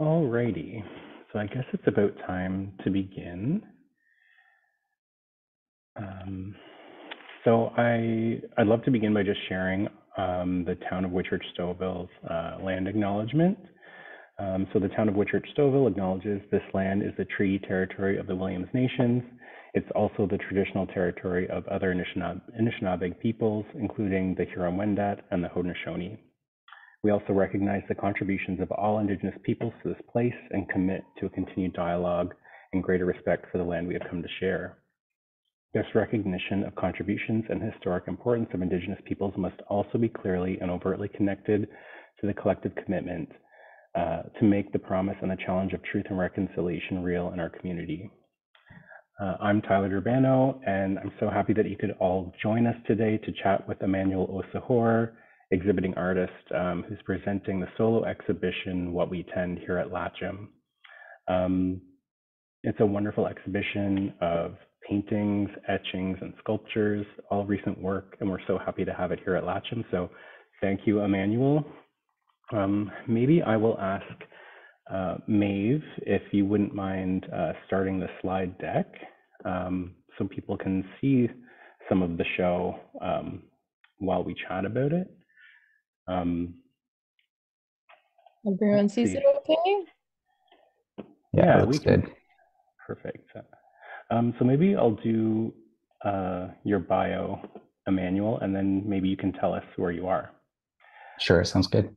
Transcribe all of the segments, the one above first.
Alrighty, so I guess it's about time to begin. Um, so I, I'd love to begin by just sharing um, the town of Whitchurch Stouffville's uh, land acknowledgement. Um, so the town of Whitchurch Stouffville acknowledges this land is the treaty territory of the Williams Nations. It's also the traditional territory of other Anishinaabe peoples, including the Huron-Wendat and the Haudenosaunee. We also recognize the contributions of all Indigenous peoples to this place and commit to a continued dialogue and greater respect for the land we have come to share. This recognition of contributions and historic importance of Indigenous peoples must also be clearly and overtly connected to the collective commitment uh, to make the promise and the challenge of truth and reconciliation real in our community. Uh, I'm Tyler Durbano, and I'm so happy that you could all join us today to chat with Emmanuel Osahor, exhibiting artist um, who's presenting the solo exhibition, What We Tend, here at Latcham. Um, it's a wonderful exhibition of paintings, etchings, and sculptures, all recent work, and we're so happy to have it here at Latcham. So thank you, Emmanuel. Um, maybe I will ask uh, Maeve if you wouldn't mind uh, starting the slide deck um, so people can see some of the show um, while we chat about it. Um, Everyone sees see. it okay? Yeah, Yeah, we that's can- Perfect. Um, so maybe I'll do uh, your bio, Emmanuel, and then maybe you can tell us where you are. Sure, sounds good.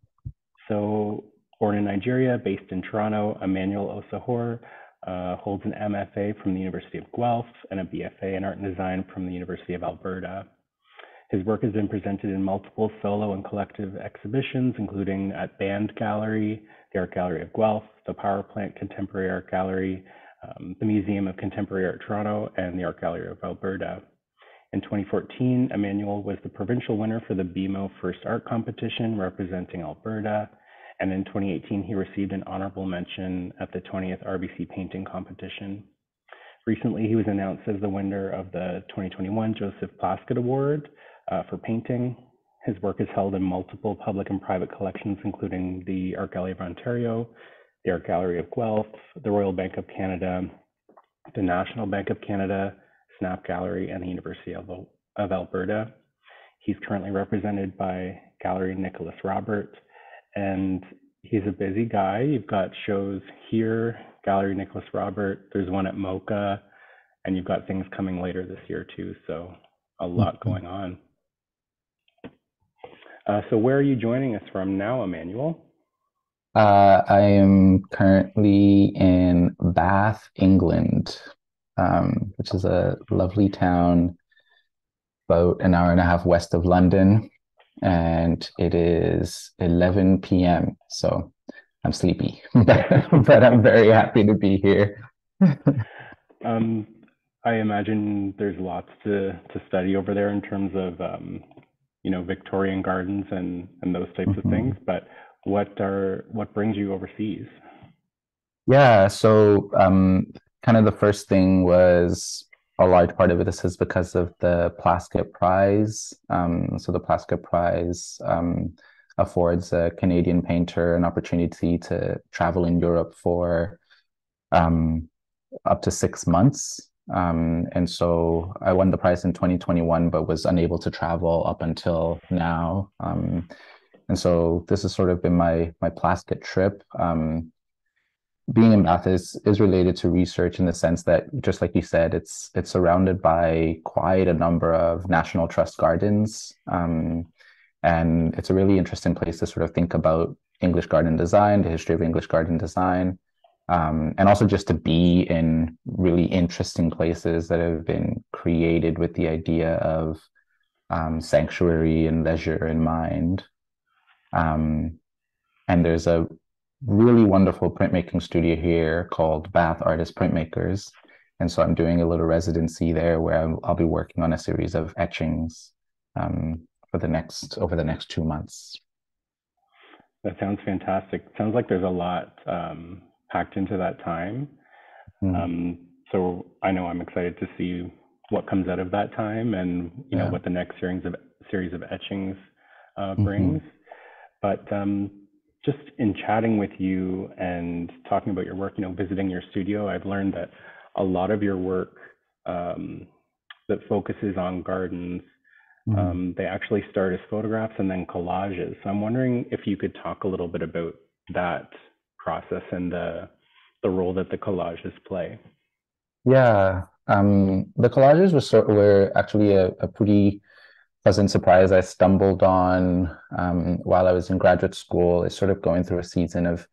So, born in Nigeria, based in Toronto, Emmanuel Osahor uh, holds an MFA from the University of Guelph and a BFA in art and design from the University of Alberta. His work has been presented in multiple solo and collective exhibitions, including at Band Gallery, the Art Gallery of Guelph, the Power Plant Contemporary Art Gallery, um, the Museum of Contemporary Art Toronto, and the Art Gallery of Alberta. In 2014, Emmanuel was the provincial winner for the BMO First Art Competition representing Alberta. And in 2018, he received an honorable mention at the 20th RBC Painting Competition. Recently, he was announced as the winner of the 2021 Joseph Plaskett Award for painting. His work is held in multiple public and private collections, including the Art Gallery of Ontario, the Art Gallery of Guelph, the Royal Bank of Canada, the National Bank of Canada, Snap Gallery, and the University of, of Alberta. He's currently represented by Gallery Nicholas Robert, and he's a busy guy. You've got shows here, Gallery Nicholas Robert, there's one at MoCA, and you've got things coming later this year too, so a lot Mhm. going on. Uh, so where are you joining us from now, Emmanuel? Uh, I am currently in Bath, England, um, which is a lovely town about an hour and a half west of London, and it is 11 p.m. So I'm sleepy, but, but I'm very happy to be here. Um, I imagine there's lots to, to study over there in terms of, um, you know, Victorian gardens and, and those types of Mhm. things. But what are what brings you overseas? Yeah, so um, kind of the first thing was a large part of it. This is because of the Plaskett Prize. Um, so the Plaskett Prize um, affords a Canadian painter an opportunity to travel in Europe for um, up to six months. Um, and so I won the prize in 2021, but was unable to travel up until now. Um, and so this has sort of been my my Plaskett trip. Um, being in Bath is is related to research in the sense that, just like you said, it's it's surrounded by quite a number of National Trust gardens, um, and it's a really interesting place to sort of think about English garden design, the history of English garden design, um, and also just to be in really interesting places that have been created with the idea of um, sanctuary and leisure in mind. Um, and there's a really wonderful printmaking studio here called Bath Artist Printmakers. And so I'm doing a little residency there where I'll, I'll be working on a series of etchings um, for the next over the next two months. That sounds fantastic. Sounds like there's a lot um, packed into that time. Mm. Um, so I know I'm excited to see what comes out of that time and you know Yeah. what the next series of series of etchings uh, Mhm. brings. But um, just in chatting with you and talking about your work, you know, visiting your studio, I've learned that a lot of your work um, that focuses on gardens, Mhm. um, they actually start as photographs and then collages. So I'm wondering if you could talk a little bit about that process and the the role that the collages play. Yeah, um, the collages were sort were actually a, a pretty pleasant surprise I stumbled on um, while I was in graduate school. I sort of going through a season of,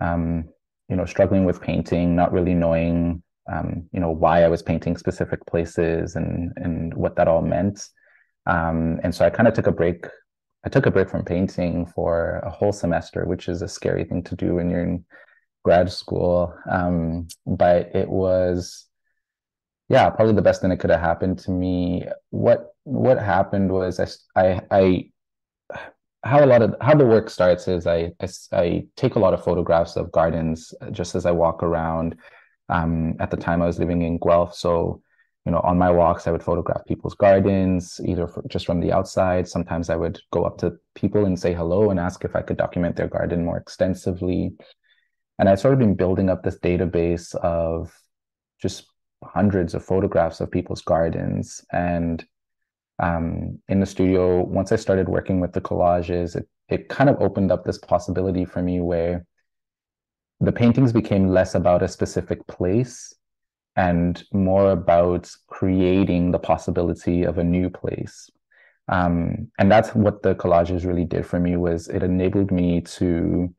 um, you know, struggling with painting, not really knowing, um, you know, why I was painting specific places and and what that all meant. Um, and so I kind of took a break. I took a break from painting for a whole semester, which is a scary thing to do when you're in grad school. Um, but it was, yeah, probably the best thing that could have happened to me. What what happened was I I, I how a lot of how the work starts is I, I, I take a lot of photographs of gardens just as I walk around. Um, at the time, I was living in Guelph, so you know, on my walks, I would photograph people's gardens, either for, just from the outside. Sometimes I would go up to people and say hello and ask if I could document their garden more extensively. And I've sort of been building up this database of just hundreds of photographs of people's gardens. And um, in the studio, once I started working with the collages, it, it kind of opened up this possibility for me where the paintings became less about a specific place and more about creating the possibility of a new place. Um, and that's what the collages really did for me was it enabled me to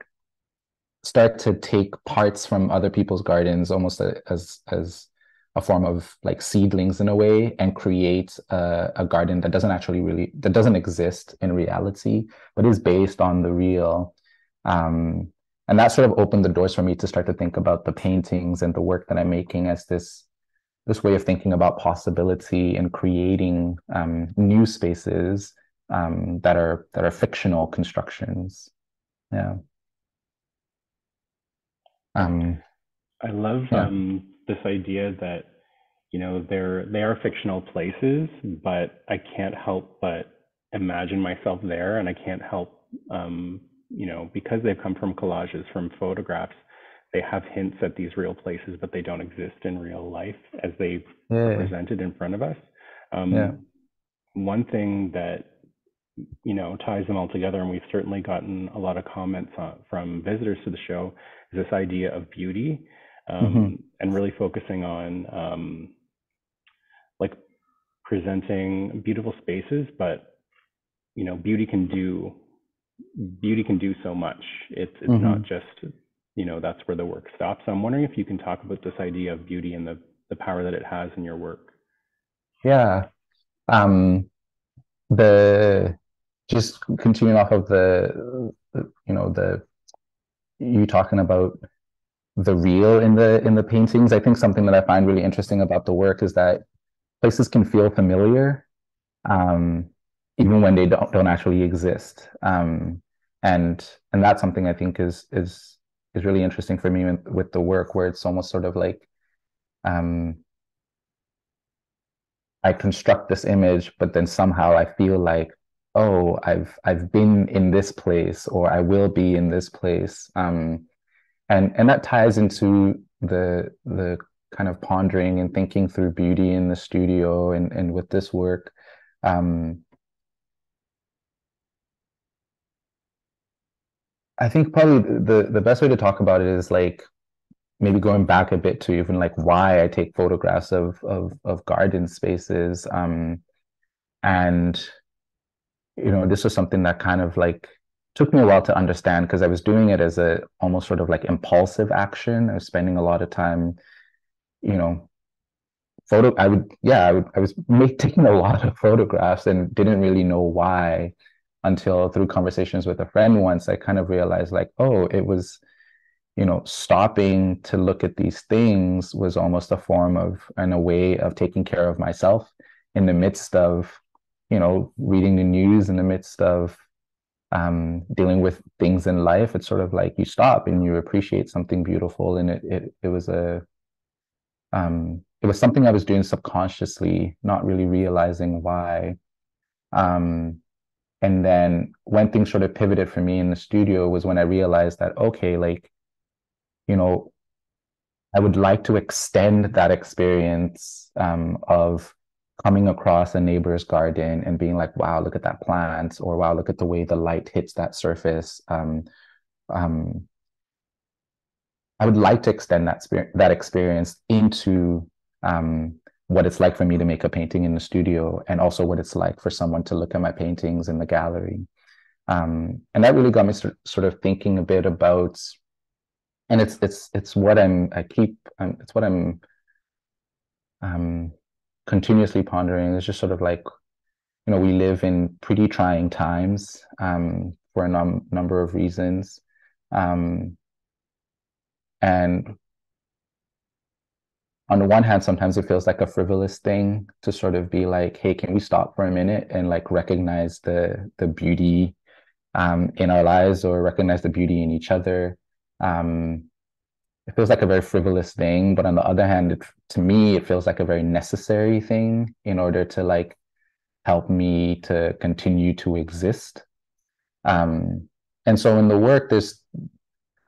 start to take parts from other people's gardens almost as as a form of like seedlings in a way and create a, a, garden that doesn't actually really that doesn't exist in reality but is based on the real um, and that sort of opened the doors for me to start to think about the paintings and the work that i'm making as this this way of thinking about possibility and creating um, new spaces um, that are that are fictional constructions yeah um, I love yeah. um, this idea that you know they're they are fictional places, but I can't help but imagine myself there, and I can't help um, you know because they've come from collages, from photographs. They have hints at these real places, but they don't exist in real life as they've yeah. presented in front of us. Um, Yeah. One thing that you know ties them all together, and we've certainly gotten a lot of comments on, from visitors to the show, is this idea of beauty um, Mhm. and really focusing on um, like presenting beautiful spaces, but you know beauty can do beauty can do so much. It's it's not Mhm. just you know that's where the work stops. So I'm wondering if you can talk about this idea of beauty and the the power that it has in your work. Yeah. Um, the just continuing off of the, the- you know, the you talking about the real in the in the paintings. I think something that I find really interesting about the work is that places can feel familiar, um, even when they don't don't actually exist. Um, and and that's something I think is is is really interesting for me with, with the work, where it's almost sort of like um, I construct this image, but then somehow I feel like, oh, I've I've been in this place, or I will be in this place, um, and and that ties into the the kind of pondering and thinking through beauty in the studio and and with this work. Um, I think probably the the best way to talk about it is like maybe going back a bit to even like why I take photographs of of of garden spaces. Um, and you know, this was something that kind of like took me a while to understand because I was doing it as a almost sort of like impulsive action. I was spending a lot of time, you know, photo. I would, yeah, I would. I was make, taking a lot of photographs and didn't really know why until through conversations with a friend once I kind of realized like, oh, it was you know, stopping to look at these things was almost a form of and a way of taking care of myself in the midst of, you know, reading the news in the midst of um, dealing with things in life. It's sort of like you stop and you appreciate something beautiful, and it it it was a um, it was something I was doing subconsciously, not really realizing why. Um, and then when things sort of pivoted for me in the studio was when I realized that, okay, like, you know, I would like to extend that experience um, of coming across a neighbor's garden and being like, wow, look at that plant, or wow, look at the way the light hits that surface. Um, um, I would like to extend that that experience into um, what it's like for me to make a painting in the studio, and also what it's like for someone to look at my paintings in the gallery. Um, and that really got me sort of thinking a bit about, and it's it's it's what I'm I keep um, it's what I'm um, continuously pondering is just sort of like, you know, we live in pretty trying times um, for a num- number of reasons. Um, and on the one hand, sometimes it feels like a frivolous thing to sort of be like, hey, can we stop for a minute and like recognize the the beauty um, in our lives or recognize the beauty in each other? Um, it feels like a very frivolous thing but on the other hand it, to me it feels like a very necessary thing in order to like help me to continue to exist um and so in the work there's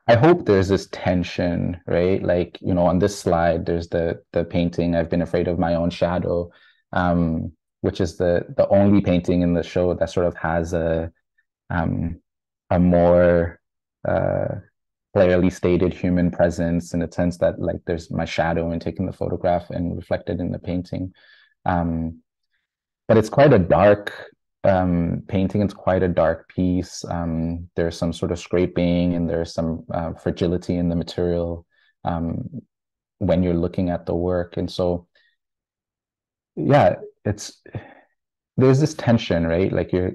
i hope there's this tension right? Like you know on this slide there's the the painting i've been afraid of my own shadow um which is the the only painting in the show that sort of has a um a more uh clearly stated human presence in the sense that like there's my shadow in taking the photograph and reflected in the painting. Um, but it's quite a dark um, painting it's quite a dark piece. Um, there's some sort of scraping and there's some uh, fragility in the material um, when you're looking at the work. And so yeah it's there's this tension right? Like you're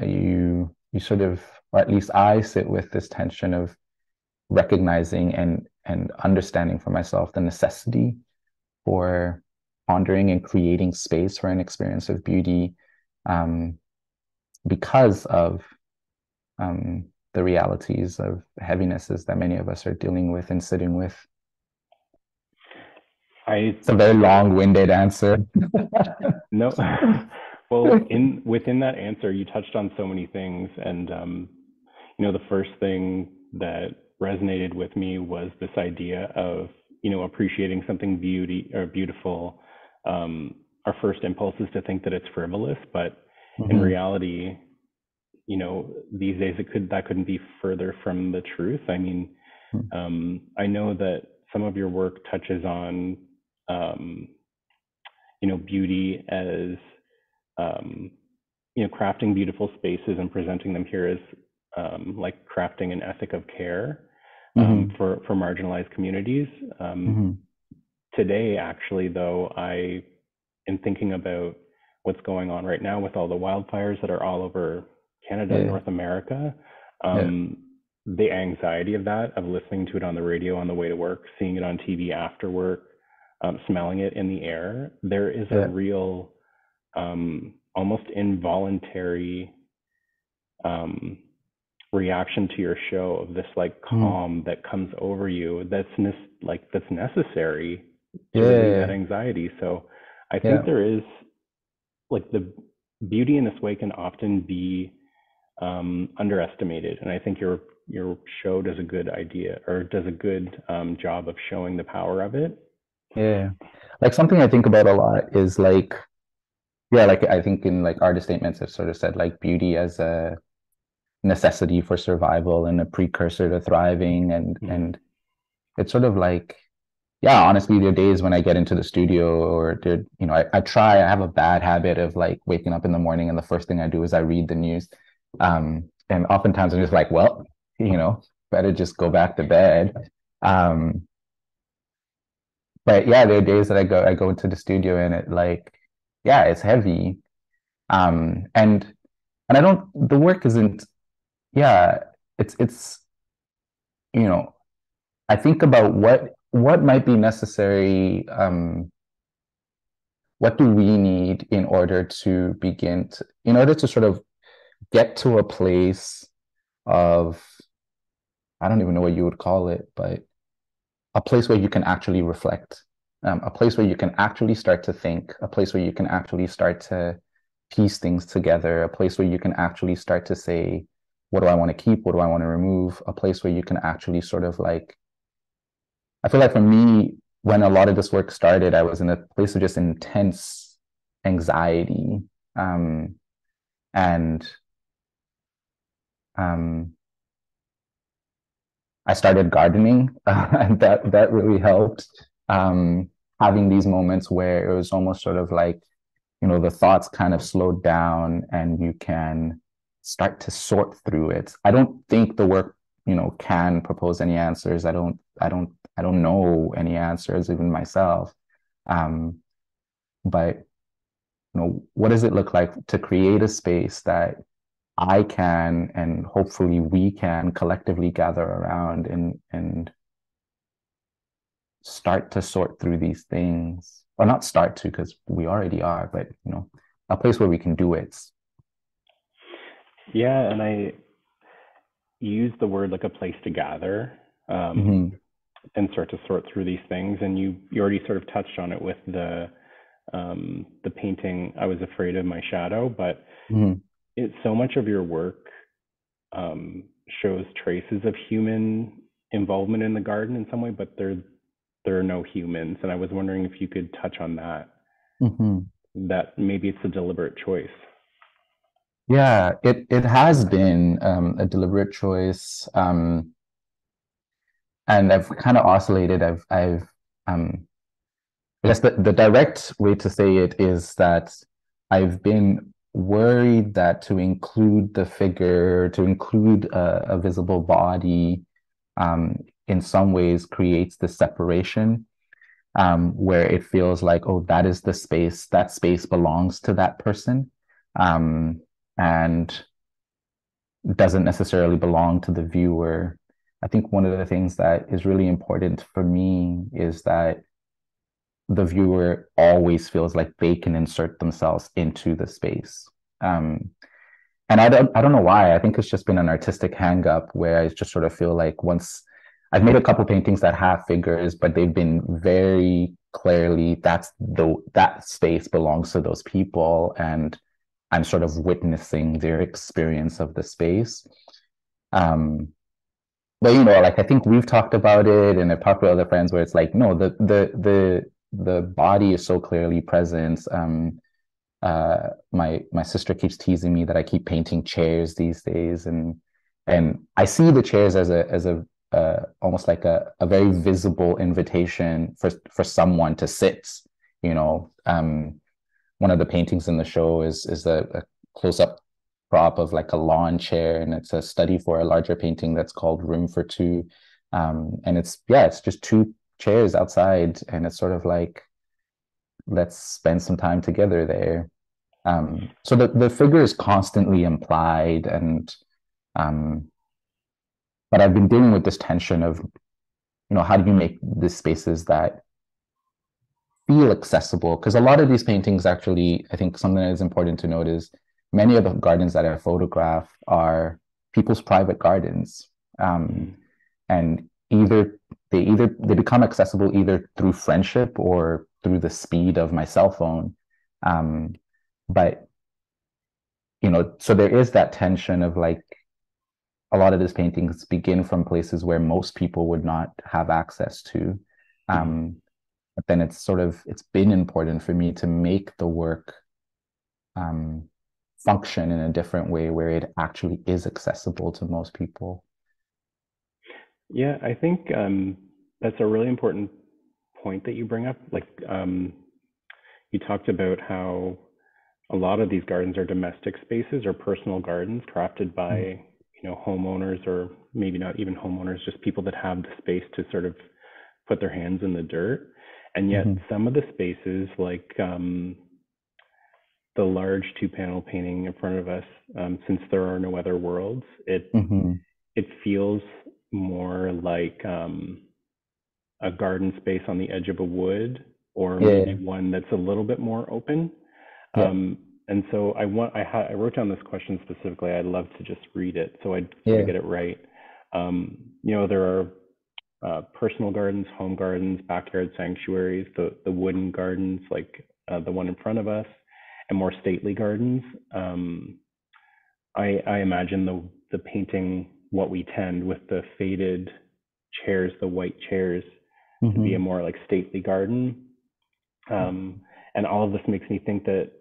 you you sort of or at least i sit with this tension of recognizing and and understanding for myself the necessity for pondering and creating space for an experience of beauty. Um, because of um, the realities of heavinesses that many of us are dealing with and sitting with. I, it's a very long-winded answer. no, well, in within that answer, you touched on so many things, and um, you know, the first thing that resonated with me was this idea of you know appreciating something beauty or beautiful um, our first impulse is to think that it's frivolous but mm-hmm. in reality you know these days it could that couldn't be further from the truth i mean mm-hmm. um, i know that some of your work touches on um, you know beauty as um, you know crafting beautiful spaces and presenting them here as um, like crafting an ethic of care um, mm-hmm. for for marginalized communities. Um, mm-hmm. Today, actually, though, I am thinking about what's going on right now with all the wildfires that are all over Canada yeah. and North America. Um, yeah. The anxiety of that, of listening to it on the radio on the way to work, seeing it on TV after work, um, smelling it in the air, there is yeah. a real, um, almost involuntary um, reaction to your show of this like hmm. calm mm. that comes over you that's ne- like that's necessary to yeah, that anxiety so i think there is like the beauty in this way can often be um, underestimated and i think your your show does a good idea or does a good um, job of showing the power of it yeah like something i think about a lot is like yeah like i think in like artist statements i've sort of said like beauty as a necessity for survival and a precursor to thriving and mm. and it's sort of like yeah honestly there are days when i get into the studio or you know I, I try i have a bad habit of like waking up in the morning and the first thing i do is i read the news. Um and oftentimes i'm just like well you know better just go back to bed. Um but yeah there are days that i go i go into the studio and it like yeah it's heavy. Um and and i don't the work isn't yeah it's it's you know i think about what what might be necessary um what do we need in order to begin to in order to sort of get to a place of i don't even know what you would call it but a place where you can actually reflect um, a place where you can actually start to think a place where you can actually start to piece things together, a place where you can actually start to say, what do I want to keep? What do I want to remove? A place where you can actually sort of like, I feel like for me, when a lot of this work started, I was in a place of just intense anxiety. Um, and um, I started gardening, uh, and that that really helped. Um, having these moments where it was almost sort of like, you know, the thoughts kind of slowed down, and you can start to sort through it. I don't think the work, you know, can propose any answers. I don't. I don't. I don't know any answers, even myself. Um, but you know, what does it look like to create a space that I can and hopefully we can collectively gather around and and start to sort through these things or not start to because we already are but you know a place where we can do it yeah and i use the word like a place to gather um, mm-hmm. And start to sort through these things and you you already sort of touched on it with the um, the painting i was afraid of my shadow but mm-hmm it, so much of your work um, shows traces of human involvement in the garden in some way, but there there are no humans. And I was wondering if you could touch on that. Mm-hmm. That maybe it's a deliberate choice. Yeah, it it has been um, a deliberate choice, um, and I've kind of oscillated. I've I've um, I guess the, the direct way to say it is that I've been worried that to include the figure, to include a, a visible body, um, in some ways creates the separation um, where it feels like, oh, that is the space, that space belongs to that person. Um, and doesn't necessarily belong to the viewer. I think one of the things that is really important for me is that the viewer always feels like they can insert themselves into the space. Um, and I don't, I don't know why. I think it's just been an artistic hangup where I just sort of feel like once I've made a couple paintings that have figures, but they've been very clearly that's the that space belongs to those people, and I'm sort of witnessing their experience of the space. Um, but you know, like I think we've talked about it, and I've talked with other friends where it's like, no, the the the the body is so clearly present. Um, uh, my my sister keeps teasing me that I keep painting chairs these days, and and I see the chairs as a as a uh, almost like a, a very visible invitation for for someone to sit. You know, um, one of the paintings in the show is is a, a close up prop of like a lawn chair, and it's a study for a larger painting that's called Room for Two. Um, and it's yeah, it's just two chairs outside, and it's sort of like let's spend some time together there. Um, so the, the figure is constantly implied and um, but I've been dealing with this tension of, you know, how do you make the spaces that feel accessible? Because a lot of these paintings actually, I think something that is important to note is many of the gardens that I photograph are people's private gardens. Um, and either they either they become accessible either through friendship or through the speed of my cell phone. Um, but you know, so there is that tension of like a lot of these paintings begin from places where most people would not have access to. Um, but then it's sort of it's been important for me to make the work um, function in a different way where it actually is accessible to most people. Yeah, I think um, that's a really important point that you bring up. Like um, you talked about how a lot of these gardens are domestic spaces or personal gardens crafted by mm-hmm. you know homeowners or maybe not even homeowners, just people that have the space to sort of put their hands in the dirt. And yet, mm-hmm. some of the spaces, like um, the large two-panel painting in front of us, um, since there are no other worlds, it mm-hmm. it feels more like um, a garden space on the edge of a wood or yeah. maybe one that's a little bit more open. Yeah. Um, and so I want I, ha- I wrote down this question specifically. I'd love to just read it so I yeah. get it right. Um, you know, there are uh, personal gardens, home gardens, backyard sanctuaries, the the wooden gardens like uh, the one in front of us, and more stately gardens. Um, I, I imagine the the painting what we tend with the faded chairs, the white chairs, to be a Mhm. more like stately garden. Um, and all of this makes me think that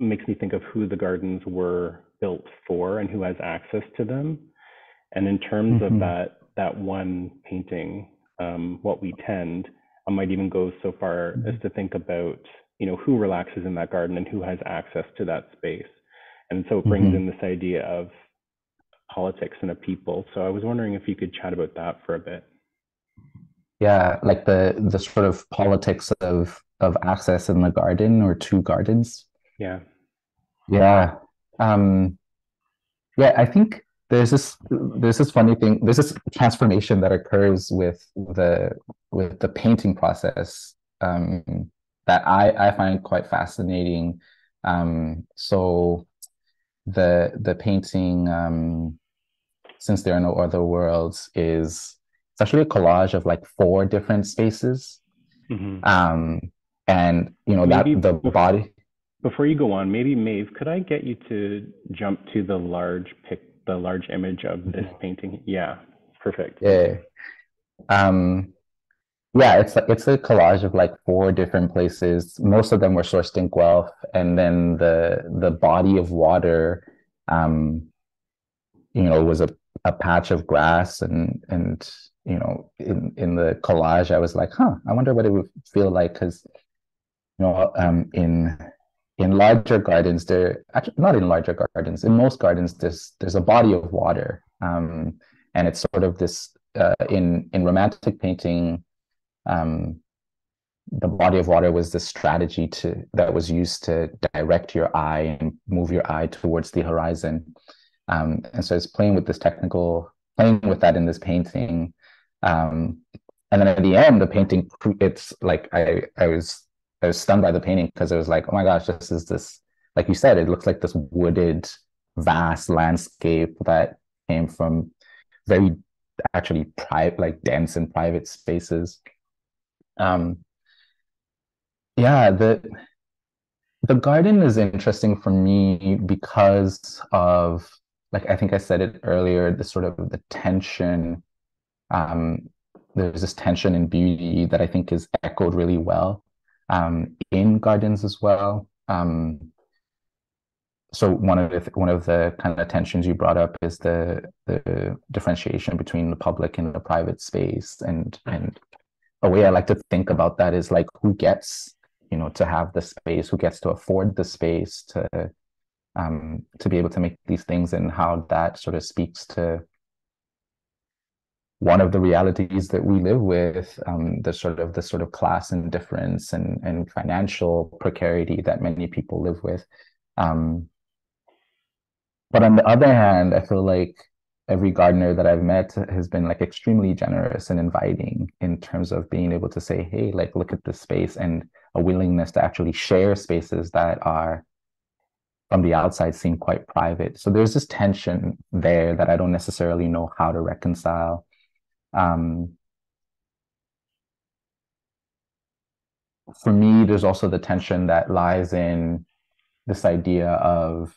makes me think of who the gardens were built for and who has access to them. And in terms Mhm. of that that one painting, um, what we tend, I might even go so far as Mhm. to think about you know who relaxes in that garden and who has access to that space. And so it brings Mhm. in this idea of politics and a people. So I was wondering if you could chat about that for a bit. Yeah, like the the sort of politics of of access in the garden or two gardens. Yeah. Yeah. Um, yeah, I think there's this there's this funny thing, there's this transformation that occurs with the with the painting process um, that I I find quite fascinating. Um, so the the painting um, Since There Are No Other Worlds is it's actually a collage of like four different spaces. hmm Um, and you know that the bef- body Before you go on, maybe Maeve, could I get you to jump to the large pic, the large image of this painting? Yeah, perfect. Yeah. Um, yeah, it's like it's a collage of like four different places. Most of them were sourced in Guelph, and then the the body of water, um, you know, was a, a patch of grass and and you know, in in the collage, I was like, huh, I wonder what it would feel like because you know, um, in in larger gardens, there actually not in larger gardens, in most gardens, there's there's a body of water, um, and it's sort of this uh, in in romantic painting, um, the body of water was the strategy to that was used to direct your eye and move your eye towards the horizon, um, and so it's playing with this technical, playing with that in this painting, um, and then at the end, the painting it's like I I was I was stunned by the painting because it was like, oh my gosh, this is this, like you said, it looks like this wooded, vast landscape that came from very actually private, like dense and private spaces. Um, yeah, the the garden is interesting for me because of, like I think I said it earlier, the sort of the tension. Um, there's this tension and beauty that I think is echoed really well um, in gardens as well. Um, so one of the one of the kind of tensions you brought up is the the differentiation between the public and the private space, and and a way I like to think about that is like who gets you know to have the space, who gets to afford the space to um, to be able to make these things, and how that sort of speaks to one of the realities that we live with, um, the sort of the sort of class indifference and and financial precarity that many people live with. Um, but on the other hand, I feel like every gardener that I've met has been like extremely generous and inviting in terms of being able to say, hey, like look at this space and a willingness to actually share spaces that are from the outside seem quite private. So there's this tension there that I don't necessarily know how to reconcile. Um, for me, there's also the tension that lies in this idea of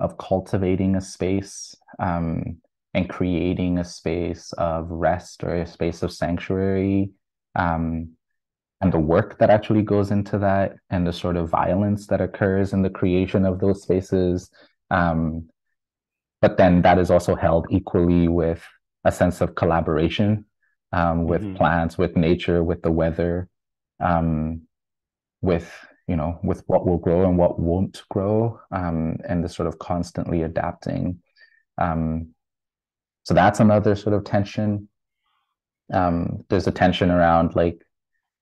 of cultivating a space um, and creating a space of rest or a space of sanctuary, um, and the work that actually goes into that, and the sort of violence that occurs in the creation of those spaces. Um, but then that is also held equally with a sense of collaboration um, with Mhm. plants, with nature, with the weather, um, with you know, with what will grow and what won't grow, um, and the sort of constantly adapting. Um, so that's another sort of tension. Um, there's a tension around like,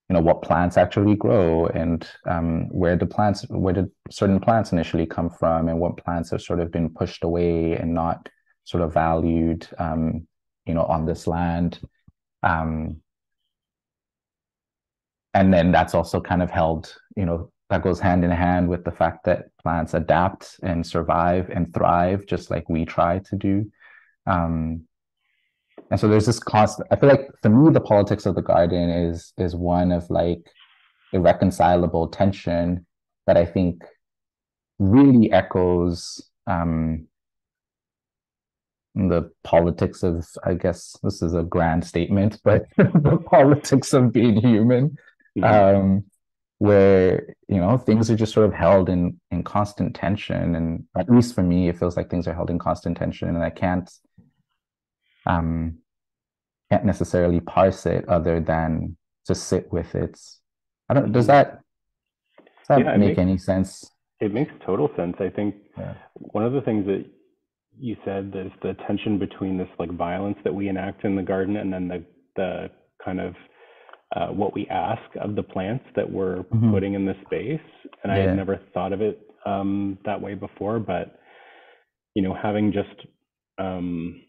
you know, what plants actually grow and um, where the plants, where did certain plants initially come from, and what plants have sort of been pushed away and not sort of valued, um, you know, on this land. Um, and then that's also kind of held, you know, that goes hand in hand with the fact that plants adapt and survive and thrive just like we try to do. Um, and so there's this constant, I feel like for me, the politics of the garden is is one of like irreconcilable tension that I think really echoes um, the politics of, I guess this is a grand statement, but the politics of being human, Mhm. um, where you know things are just sort of held in in constant tension, and at least for me, it feels like things are held in constant tension, and I can't um can't necessarily parse it other than to sit with it. I don't. Does that does that Yeah, make makes- any sense? It makes total sense. I think Yeah. one of the things that you said is the tension between this like violence that we enact in the garden and then the the kind of uh, what we ask of the plants that we're Mhm. putting in the space. And I had never thought of it um, that way before, but you know, having just um,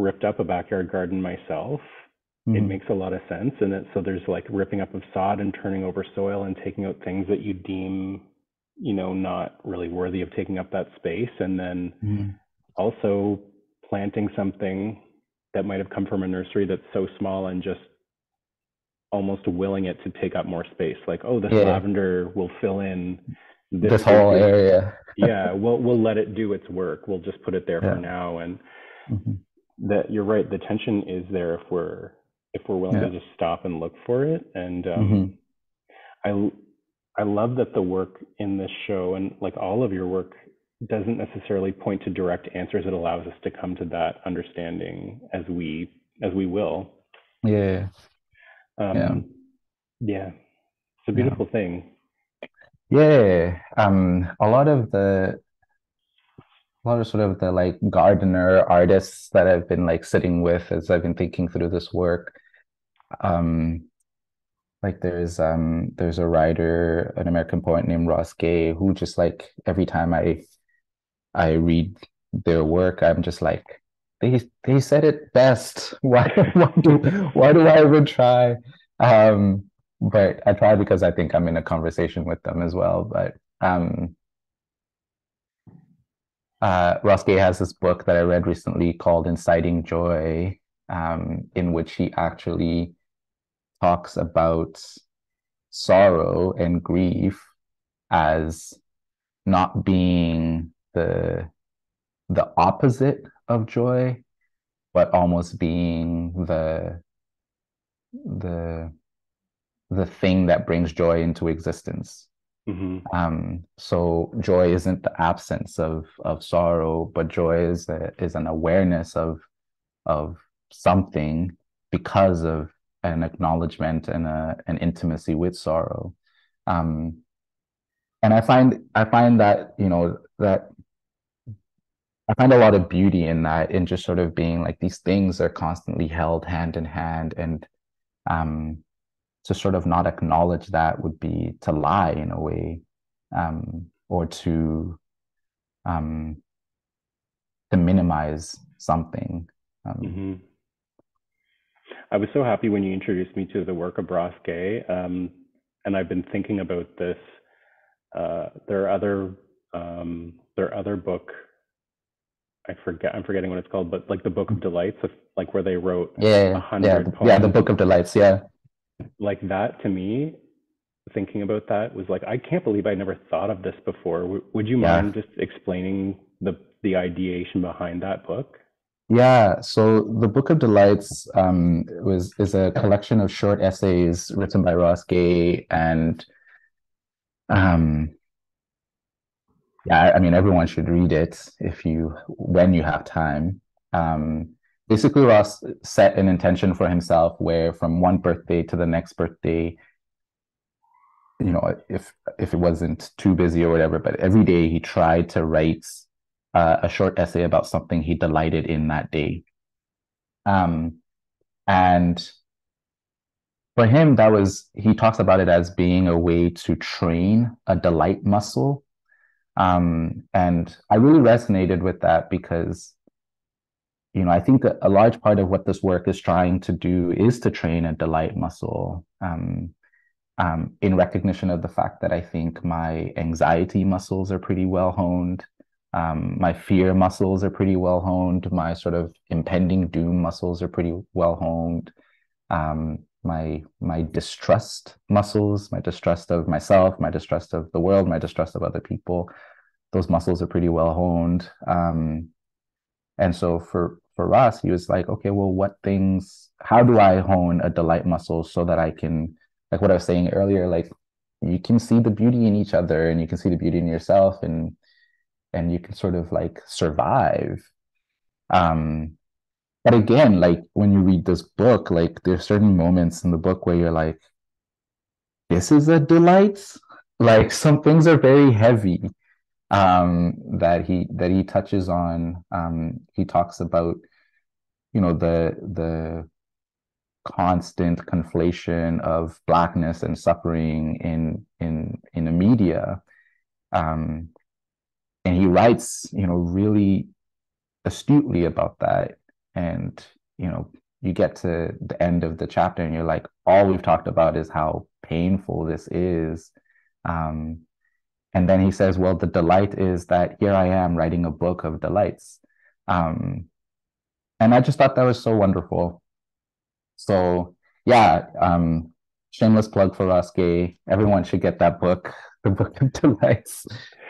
ripped up a backyard garden myself, it Mhm. makes a lot of sense. And it, so there's like ripping up of sod and turning over soil and taking out things that you deem, you know, not really worthy of taking up that space. And then Mhm. also planting something that might have come from a nursery that's so small and just almost willing it to take up more space. Like, oh, this Yeah. lavender will fill in This whole area. yeah, we'll we'll let it do its work. We'll just put it there Yeah. for now. And Mhm. That you're right. The tension is there if we're if we're willing to just stop and look for it. And um, Mhm. I I love that the work in this show and like all of your work doesn't necessarily point to direct answers. It allows us to come to that understanding as we as we will. Yeah. Um, Yeah. yeah, it's a Yeah. beautiful thing. Yeah. Um, a lot of the a lot of sort of the like gardener artists that I've been like sitting with as I've been thinking through this work. Um, like there's um there's a writer, an American poet named Ross Gay, who just like every time I I read their work, I'm just like, they they said it best. Why why do why do I even try? Um, but I try because I think I'm in a conversation with them as well. But um, uh, has this book that I read recently called Inciting Joy, um, in which he actually talks about sorrow and grief as not being the the opposite of joy, but almost being the the the thing that brings joy into existence. Hmm Um, so joy isn't the absence of of sorrow, but joy is a, is an awareness of of something because of an acknowledgement and a, an intimacy with sorrow. Um, and I find I find that you know that I find a lot of beauty in that, in just sort of being like these things are constantly held hand in hand, and um, to sort of not acknowledge that would be to lie in a way, um, or to um, to minimize something. Um, hmm I was so happy when you introduced me to the work of Ross Gay, um, and I've been thinking about this. Uh, there are other um, there are other book. I forget. I'm forgetting what it's called, but like the Book of Delights, like where they wrote Yeah, a yeah, yeah, hundred the- yeah, the. Book of Delights. Yeah, like that to me. Thinking about that was like I can't believe I never thought of this before. W- would you Yeah. mind just explaining the the ideation behind that book? yeah. So the Book of Delights um, was is a collection of short essays written by Ross Gay, and um, yeah, I- I mean everyone should read it if you when you have time. Um, basically, Ross set an intention for himself where from one birthday to the next birthday, you know, if if it wasn't too busy or whatever, but every day he tried to write uh, a short essay about something he delighted in that day. Um, and for him, that was he talks about it as being a way to train a delight muscle. Um, and I really resonated with that because, you know, I think a, large part of what this work is trying to do is to train a delight muscle. Um, um, in recognition of the fact that I think my anxiety muscles are pretty well honed. Um, my fear muscles are pretty well honed. My sort of impending doom muscles are pretty well honed. Um, my my distrust muscles, my distrust of myself, my distrust of the world, my distrust of other people those muscles are pretty well honed. Um, and so for for us, he was like, okay, well, what things? How do I hone a delight muscle so that I can, like what I was saying earlier, like you can see the beauty in each other, and you can see the beauty in yourself, and and you can sort of like survive. Um, but again, like when you read this book, like there's certain moments in the book where you're like, this is a delight. Like some things are very heavy um, that he that he touches on. Um, he talks about, you know, the the constant conflation of blackness and suffering in in in the media, um, and he writes, you know, really astutely about that. And you know, you get to the end of the chapter, and you're like, all we've talked about is how painful this is. Um, and then he says, well, the delight is that here I am writing a book of delights. Um, and I just thought that was so wonderful. So yeah, um, shameless plug for Ross Gay. Everyone should get that book, The Book of Delights,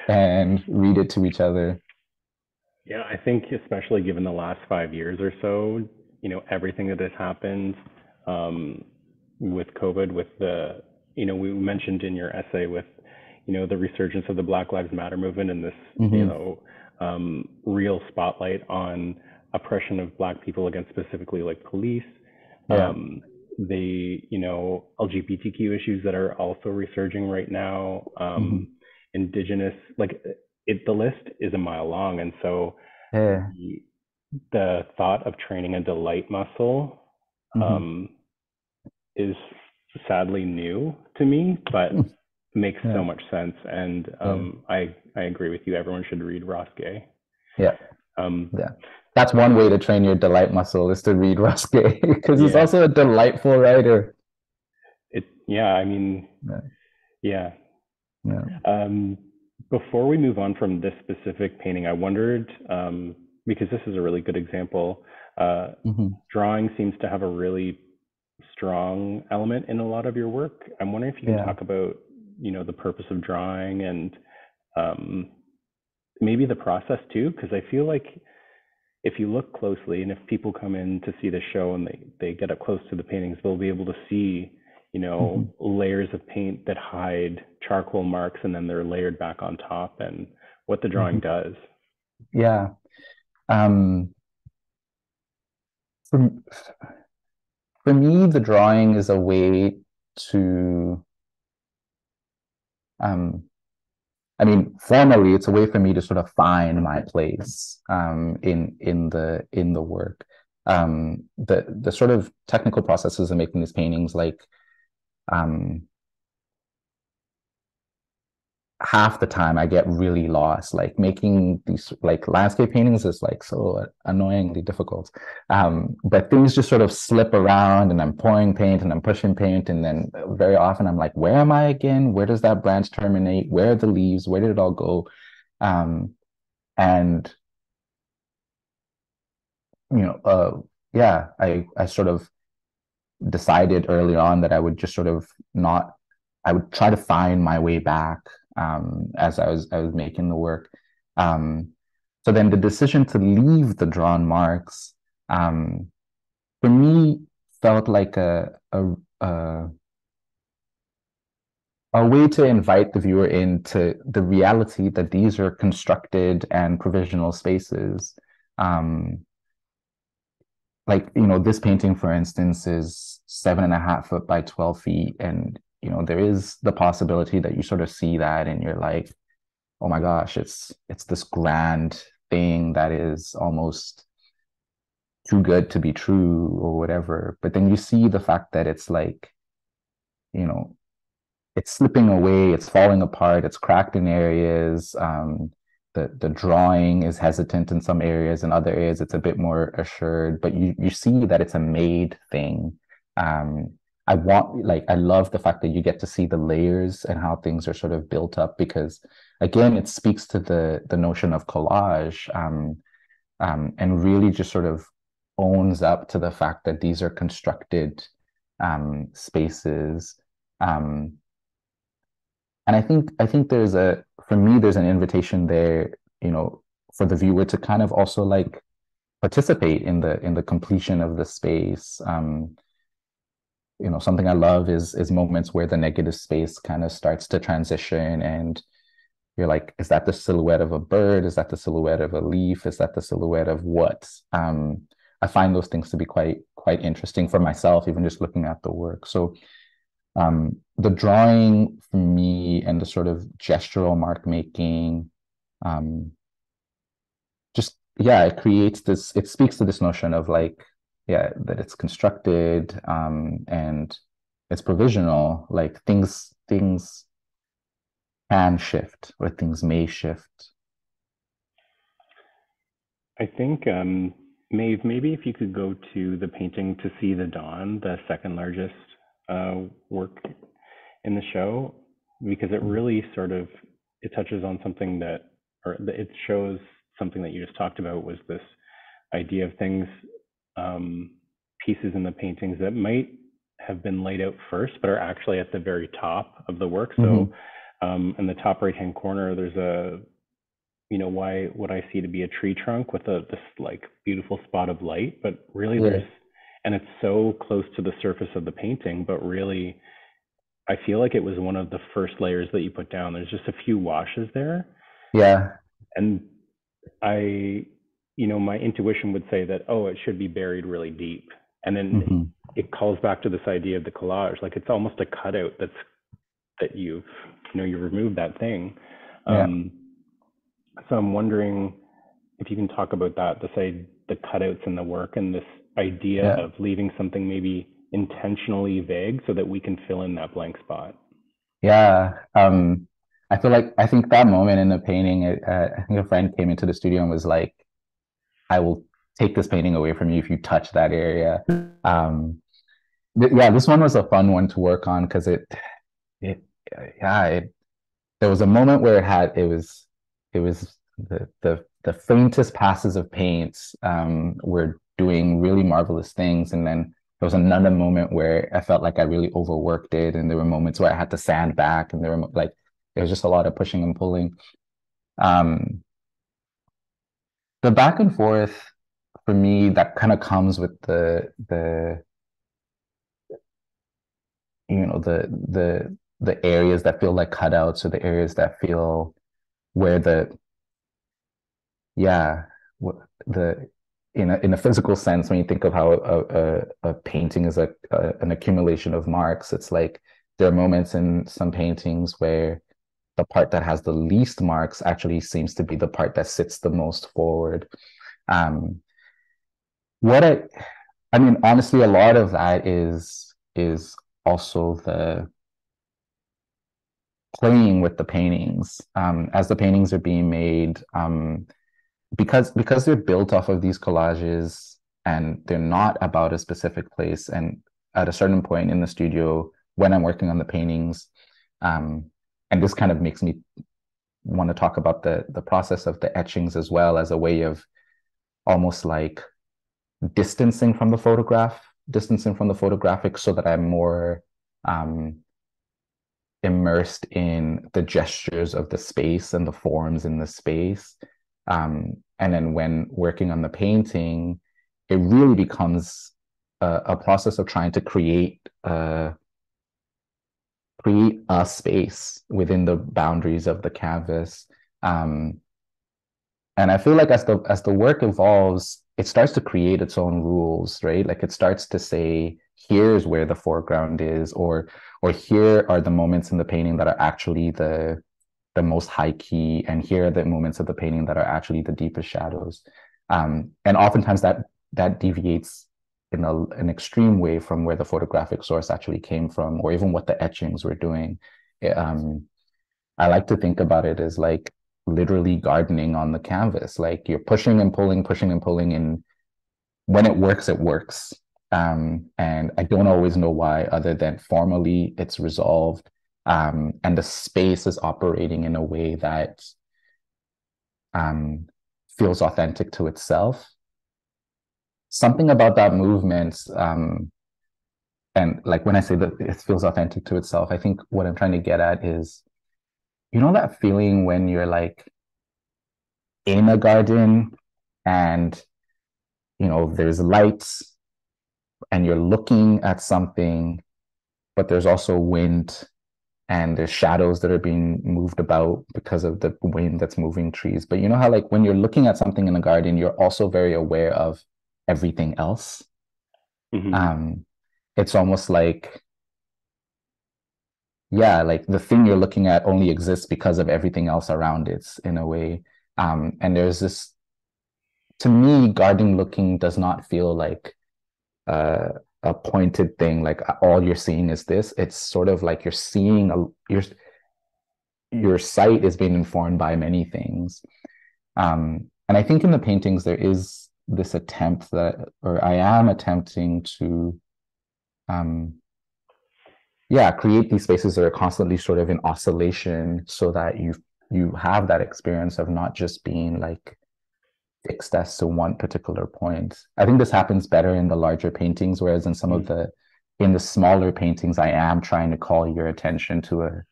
and read it to each other. Yeah, I think especially given the last five years or so, you know, everything that has happened um, with COVID, with the, you know, we mentioned in your essay with you know, the resurgence of the Black Lives Matter movement and this, mm-hmm. you know, um, real spotlight on oppression of Black people against specifically like police. Yeah. Um, the, you know, LGBTQ issues that are also resurging right now, um, mm-hmm. indigenous, like it, the list is a mile long. And so yeah. the, the thought of training a delight muscle mm-hmm. um, is sadly new to me, but makes yeah. so much sense. And um, yeah. I I agree with you. Everyone should read Ross Gay. Yeah. Um, yeah. That's one way to train your delight muscle is to read Ross Gay because he's also a delightful writer. It yeah. I mean yeah. Yeah. Um, before we move on from this specific painting, I wondered um, because this is a really good example. Uh, mm-hmm. Drawing seems to have a really strong element in a lot of your work. I'm wondering if you can yeah. talk about you know the purpose of drawing and um, maybe the process too because i feel like if you look closely and if people come in to see the show and they, they get up close to the paintings they'll be able to see you know mm-hmm. layers of paint that hide charcoal marks and then they're layered back on top and what the drawing mm-hmm. does yeah um, for, for me the drawing is a way to um, I mean, formally, it's a way for me to sort of find my place um, in in the in the work. Um, the the sort of technical processes of making these paintings, like um, half the time I get really lost. Like making these like landscape paintings is like so annoyingly difficult. Um, but things just sort of slip around and I'm pouring paint and I'm pushing paint. And then very often I'm like, where am I again? Where does that branch terminate? Where are the leaves? Where did it all go? Um, and you know, uh, yeah, I, I sort of decided early on that I would just sort of not, I would try to find my way back um, as I was I was making the work. Um, so then the decision to leave the drawn marks um, for me felt like a, a, a a way to invite the viewer into the reality that these are constructed and provisional spaces. Um, like you know, this painting, for instance, is seven and a half foot by twelve feet, and you know there is the possibility that you sort of see that and you're like oh my gosh it's it's this grand thing that is almost too good to be true or whatever. But then you see the fact that it's like you know it's slipping away it's falling apart it's cracked in areas um, the the drawing is hesitant in some areas in other areas it's a bit more assured but you you see that it's a made thing. Um, I want like I love the fact that you get to see the layers and how things are sort of built up because again it speaks to the the notion of collage um, um, and really just sort of owns up to the fact that these are constructed um, spaces um, and I think I think there's a for me there's an invitation there, you know, for the viewer to kind of also like participate in the in the completion of the space. Um, you know, something I love is is moments where the negative space kind of starts to transition and you're like, is that the silhouette of a bird? Is that the silhouette of a leaf? Is that the silhouette of what? Um, I find those things to be quite quite interesting for myself, even just looking at the work. So um, the drawing for me and the sort of gestural mark making, um, just yeah, it creates this. It speaks to this notion of like yeah that it's constructed um, and it's provisional. Like things things can shift or things may shift. I think um, Maeve, maybe if you could go to the painting to see the dawn, the second largest uh, work in the show, because it really sort of it touches on something that, or it shows something that you just talked about was this idea of things, um, pieces in the paintings that might have been laid out first, but are actually at the very top of the work. So, mm-hmm. um, in the top right hand corner, there's a you know why what I see to be a tree trunk with a this like beautiful spot of light, but really yeah. there's and it's so close to the surface of the painting, but really I feel like it was one of the first layers that you put down. There's just a few washes there. Yeah. And I you know, my intuition would say that, oh, it should be buried really deep. And then mm-hmm. it calls back to this idea of the collage. Like it's almost a cutout that's that you've you know, you removed that thing. Yeah. Um so I'm wondering if you can talk about that, the say the cutouts in the work and this idea yeah. of leaving something maybe intentionally vague so that we can fill in that blank spot. Yeah. Um, I feel like I think that moment in the painting, uh, I think a friend came into the studio and was like, "I will take this painting away from you if you touch that area." Um, th- yeah, this one was a fun one to work on because it, it, yeah, it, there was a moment where it had it was it was the the the faintest passes of paint um, were doing really marvelous things, and then there was another moment where I felt like I really overworked it, and there were moments where I had to sand back, and there were like there was just a lot of pushing and pulling. Um, the back and forth for me that kind of comes with the the you know the the the areas that feel like cutouts or the areas that feel where the yeah the in a in a physical sense when you think of how a, a, a painting is a, a, an accumulation of marks it's like there are moments in some paintings where the part that has the least marks actually seems to be the part that sits the most forward. Um what i i mean honestly a lot of that is is also the playing with the paintings. Um, as the paintings are being made um, because because they're built off of these collages and they're not about a specific place and at a certain point in the studio when i'm working on the paintings um, and this kind of makes me want to talk about the the process of the etchings as well as a way of almost like distancing from the photograph distancing from the photographic so that i'm more um, immersed in the gestures of the space and the forms in the space. Um, and then when working on the painting, it really becomes a, a process of trying to create uh, create a space within the boundaries of the canvas. Um, and I feel like as the as the work evolves, it starts to create its own rules, right? Like it starts to say, here's where the foreground is, or or here are the moments in the painting that are actually the the most high key and here are the moments of the painting that are actually the deepest shadows um, and oftentimes that that deviates in a, an extreme way from where the photographic source actually came from or even what the etchings were doing um, i like to think about it as like literally gardening on the canvas like you're pushing and pulling pushing and pulling and when it works it works um, and I don't always know why, other than formally it's resolved. Um, and the space is operating in a way that um, feels authentic to itself. Something about that movement, um, and like when I say that it feels authentic to itself, I think what I'm trying to get at is you know that feeling when you're like in a garden and you know there's lights and you're looking at something but there's also wind and there's shadows that are being moved about because of the wind that's moving trees. But you know how like when you're looking at something in the garden you're also very aware of everything else. Mhm. um it's almost like yeah like the thing you're looking at only exists because of everything else around it in a way. Um and there's this to me garden looking does not feel like uh, a pointed thing like all you're seeing is this. It's sort of like you're seeing a your your sight is being informed by many things. Um and i think in the paintings there is this attempt that or i am attempting to um yeah create these spaces that are constantly sort of in oscillation so that you you have that experience of not just being like fixed as to one particular point. I think this happens better in the larger paintings whereas in some of the in the smaller paintings i am trying to call your attention to a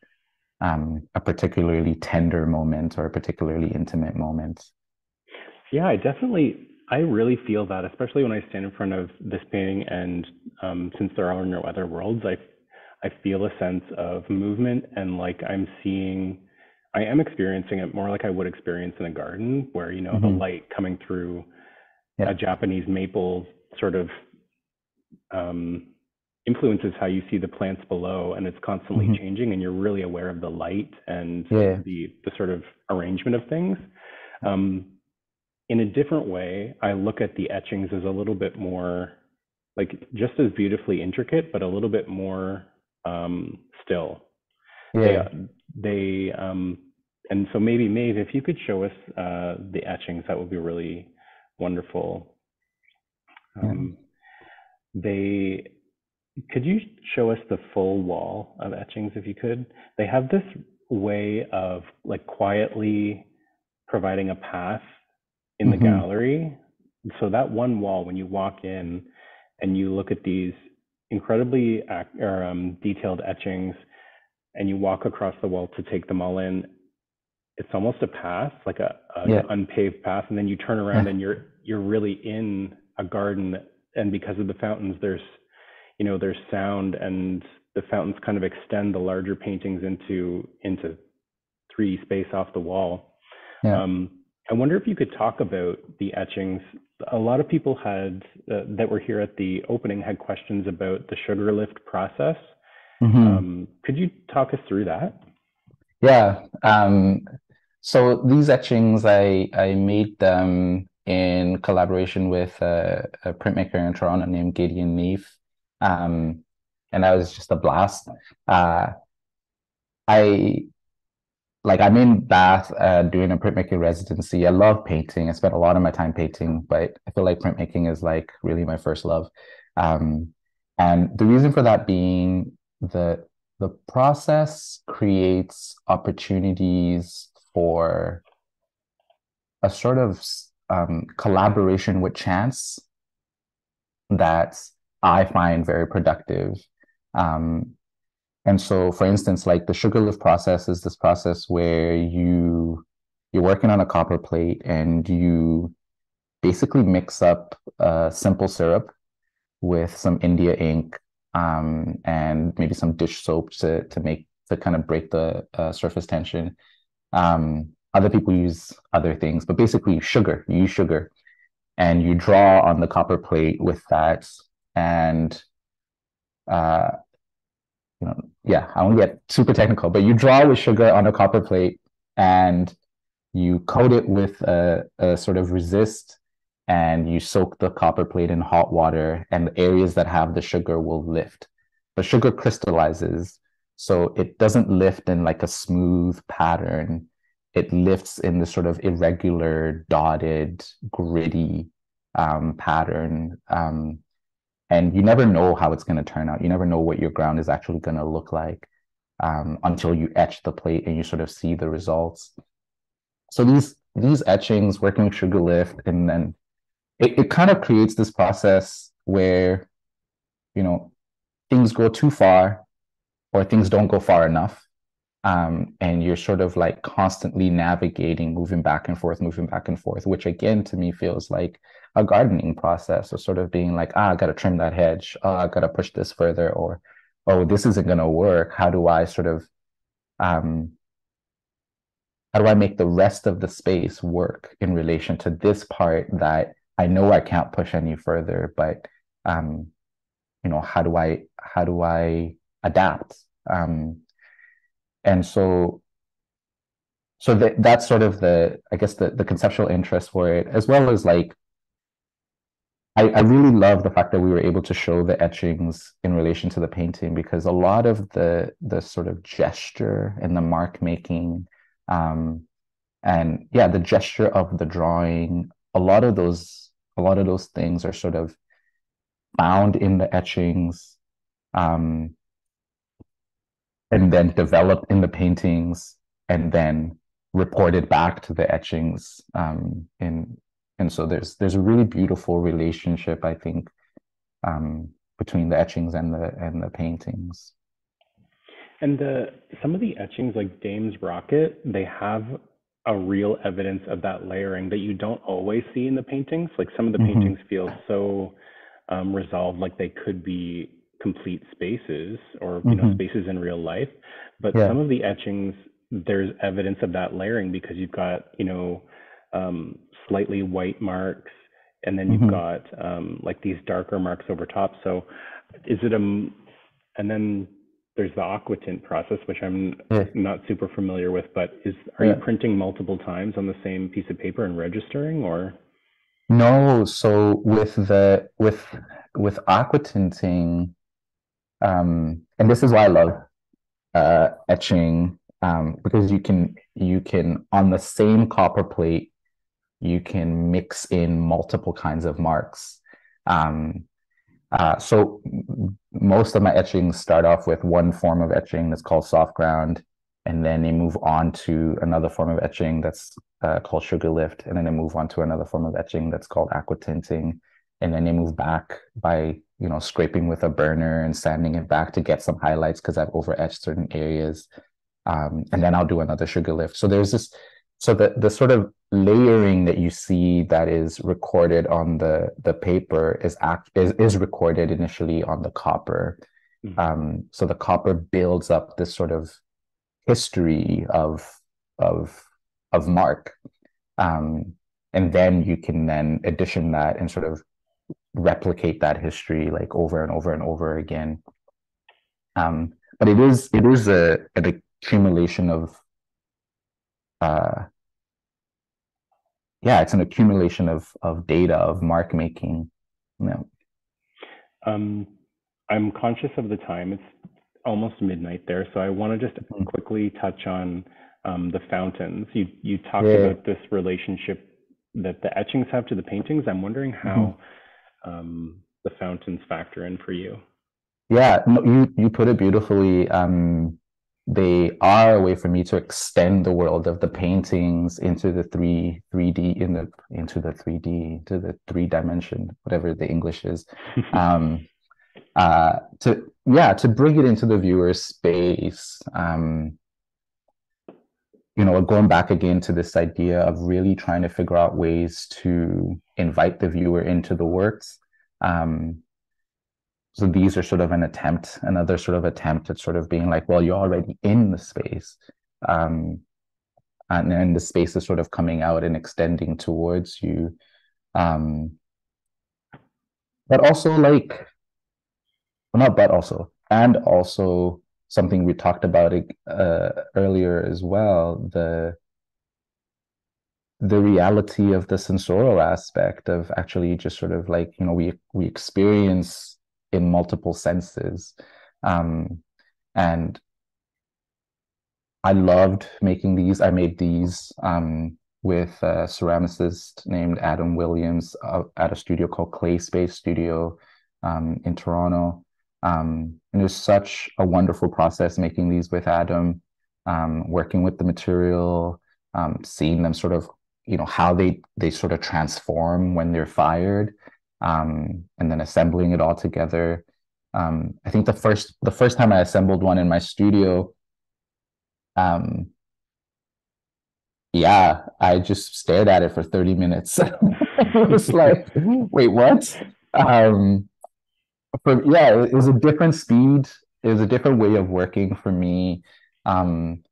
um a particularly tender moment or a particularly intimate moment. Yeah, I definitely, I really feel that, especially when I stand in front of this painting. And um, since there are no other worlds, I, I feel a sense of movement and like I'm seeing, I am experiencing it more like I would experience in a garden, where you know the Mhm. light coming through Yeah. a Japanese maple sort of um, influences how you see the plants below, and it's constantly Mhm. changing, and you're really aware of the light and Yeah. the the sort of arrangement of things. Um, in a different way, I look at the etchings as a little bit more like just as beautifully intricate, but a little bit more um, still. yeah They, they um, and so maybe Maeve, if you could show us uh, the etchings, that would be really wonderful. Yeah. Um, They could you show us the full wall of etchings if you could? They have this way of like quietly providing a path in the Mhm. gallery. So that one wall, when you walk in and you look at these incredibly ac- or, um, detailed etchings, and you walk across the wall to take them all in, it's almost a path, like a, a Yeah. unpaved path, and then you turn around and you're you're really in a garden. And because of the fountains, there's you know there's sound, and the fountains kind of extend the larger paintings into into 3D space off the wall. Yeah. Um, I wonder if you could talk about the etchings. A lot of people had uh, that were here at the opening had questions about the sugar lift process. Mhm. Um, could you talk us through that? Yeah. Um, so these etchings, I I made them in collaboration with a, a printmaker in Toronto named Gideon Neve, um, and that was just a blast. Uh, I like I'm in Bath uh, doing a printmaking residency. I love painting. I spent a lot of my time painting, but I feel like printmaking is like really my first love. Um, and the reason for that being the the process creates opportunities for a sort of um, collaboration with chance that I find very productive. Um, and so, for instance, like the sugar lift process is this process where you you're working on a copper plate and you basically mix up a simple syrup with some India ink um, and maybe some dish soap to to make to kind of break the uh, surface tension. Um, other people use other things, but basically sugar. You use sugar, and you draw on the copper plate with that, and uh, you know, yeah, I won't get super technical, but you draw with sugar on a copper plate, and you coat it with a, a sort of resist and you soak the copper plate in hot water and the areas that have the sugar will lift. The sugar crystallizes, so it doesn't lift in like a smooth pattern. It lifts in this sort of irregular, dotted, gritty um, pattern. Um, and you never know how it's going to turn out. You never know what your ground is actually going to look like um, until you etch the plate and you sort of see the results. So these these etchings, working with sugar lift, and then it, it kind of creates this process where you know things go too far or things don't go far enough um, and you're sort of like constantly navigating, moving back and forth, moving back and forth, which again to me feels like a gardening process of sort of being like, ah, I got to trim that hedge, oh, I got to push this further, or oh, this isn't going to work. How do I sort of um, how do I make the rest of the space work in relation to this part that I know I can't push any further, but um, you know, how do I how do I adapt? Um, and so so that that's sort of the I guess the the conceptual interest for it, as well as like I, I really love the fact that we were able to show the etchings in relation to the painting because a lot of the the sort of gesture and the mark making um, and yeah the gesture of the drawing a lot of those a lot of those things are sort of bound in the etchings. Um, and then developed in the paintings and then reported back to the etchings um, in and so there's there's a really beautiful relationship i think um, between the etchings and the and the paintings and the some of the etchings like dame's rocket they have a real evidence of that layering that you don't always see in the paintings like some of the mm-hmm. paintings feel so um, resolved like they could be complete spaces or you mm-hmm. know spaces in real life but yeah. some of the etchings there's evidence of that layering because you've got you know um, slightly white marks and then you've mm-hmm. got um, like these darker marks over top so is it a and then there's the aquatint process which i'm yeah. not super familiar with but is are yeah. you printing multiple times on the same piece of paper and registering or no so with the with with aquatinting um, and this is why I love uh, etching um, because you can you can on the same copper plate you can mix in multiple kinds of marks. Um, uh, so most of my etchings start off with one form of etching that's called soft ground, and then they move on to another form of etching that's uh, called sugar lift, and then they move on to another form of etching that's called aqua tinting, and then they move back by you know, scraping with a burner and sanding it back to get some highlights because I've over etched certain areas. Um, and then I'll do another sugar lift. So there's this, so the, the sort of layering that you see that is recorded on the, the paper is, act, is, is recorded initially on the copper. Mm-hmm. Um, so the copper builds up this sort of history of, of, of mark. Um, and then you can then addition that and sort of replicate that history like over and over and over again. Um, but it is it is a an accumulation of uh, yeah, it's an accumulation of of data of mark making. You know. Um, I'm conscious of the time. It's almost midnight there, so I want to just mm-hmm. quickly touch on um, the fountains. You you talked yeah. about this relationship that the etchings have to the paintings. I'm wondering how. Mm-hmm um, the fountains factor in for you? Yeah, no, you you put it beautifully. Um, they are a way for me to extend the world of the paintings into the three three D in the into the three D to the three dimension, whatever the English is. um, uh, to yeah, to bring it into the viewer's space. Um, you know, going back again to this idea of really trying to figure out ways to invite the viewer into the works. Um, so these are sort of an attempt, another sort of attempt at sort of being like, well, you're already in the space. Um, and then the space is sort of coming out and extending towards you. Um, but also like, well, not but also, and also something we talked about uh, earlier as well the the reality of the sensorial aspect of actually just sort of like you know we we experience in multiple senses. Um, and i loved making these. I made these um, with a ceramicist named adam williams uh, at a studio called clay space studio um, in toronto. Um, and it was such a wonderful process making these with Adam, um, working with the material, um, seeing them sort of, you know, how they they sort of transform when they're fired, um, and then assembling it all together. Um, I think the first the first time I assembled one in my studio, um, yeah, I just stared at it for 30 minutes. it was like, wait, what? Um, for yeah, it was a different speed. It was a different way of working for me. Um,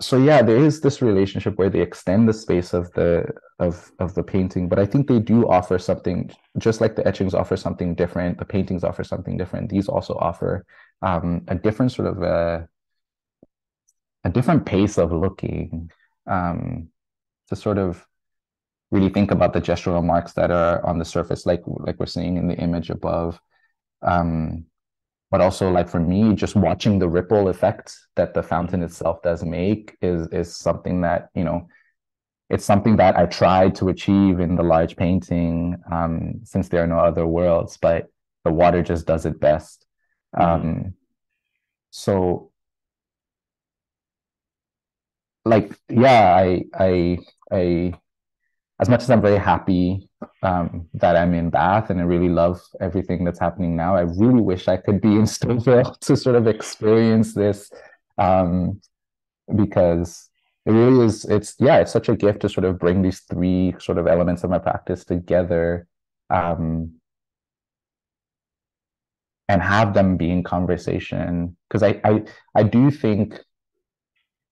so yeah, there is this relationship where they extend the space of the of of the painting, but I think they do offer something, just like the etchings offer something different, the paintings offer something different. These also offer um, a different sort of a, a different pace of looking um, to sort of really think about the gestural marks that are on the surface, like like we're seeing in the image above. Um, but also like for me just watching the ripple effect that the fountain itself does make is is something that you know it's something that i tried to achieve in the large painting um, since there are no other worlds but the water just does it best mm-hmm. um, so like yeah i i i as much as i'm very happy um, that I'm in Bath and I really love everything that's happening now. I really wish I could be in Stouffville to sort of experience this um, because it really is, it's, yeah, it's such a gift to sort of bring these three sort of elements of my practice together um, and have them be in conversation. Because I, I, I do think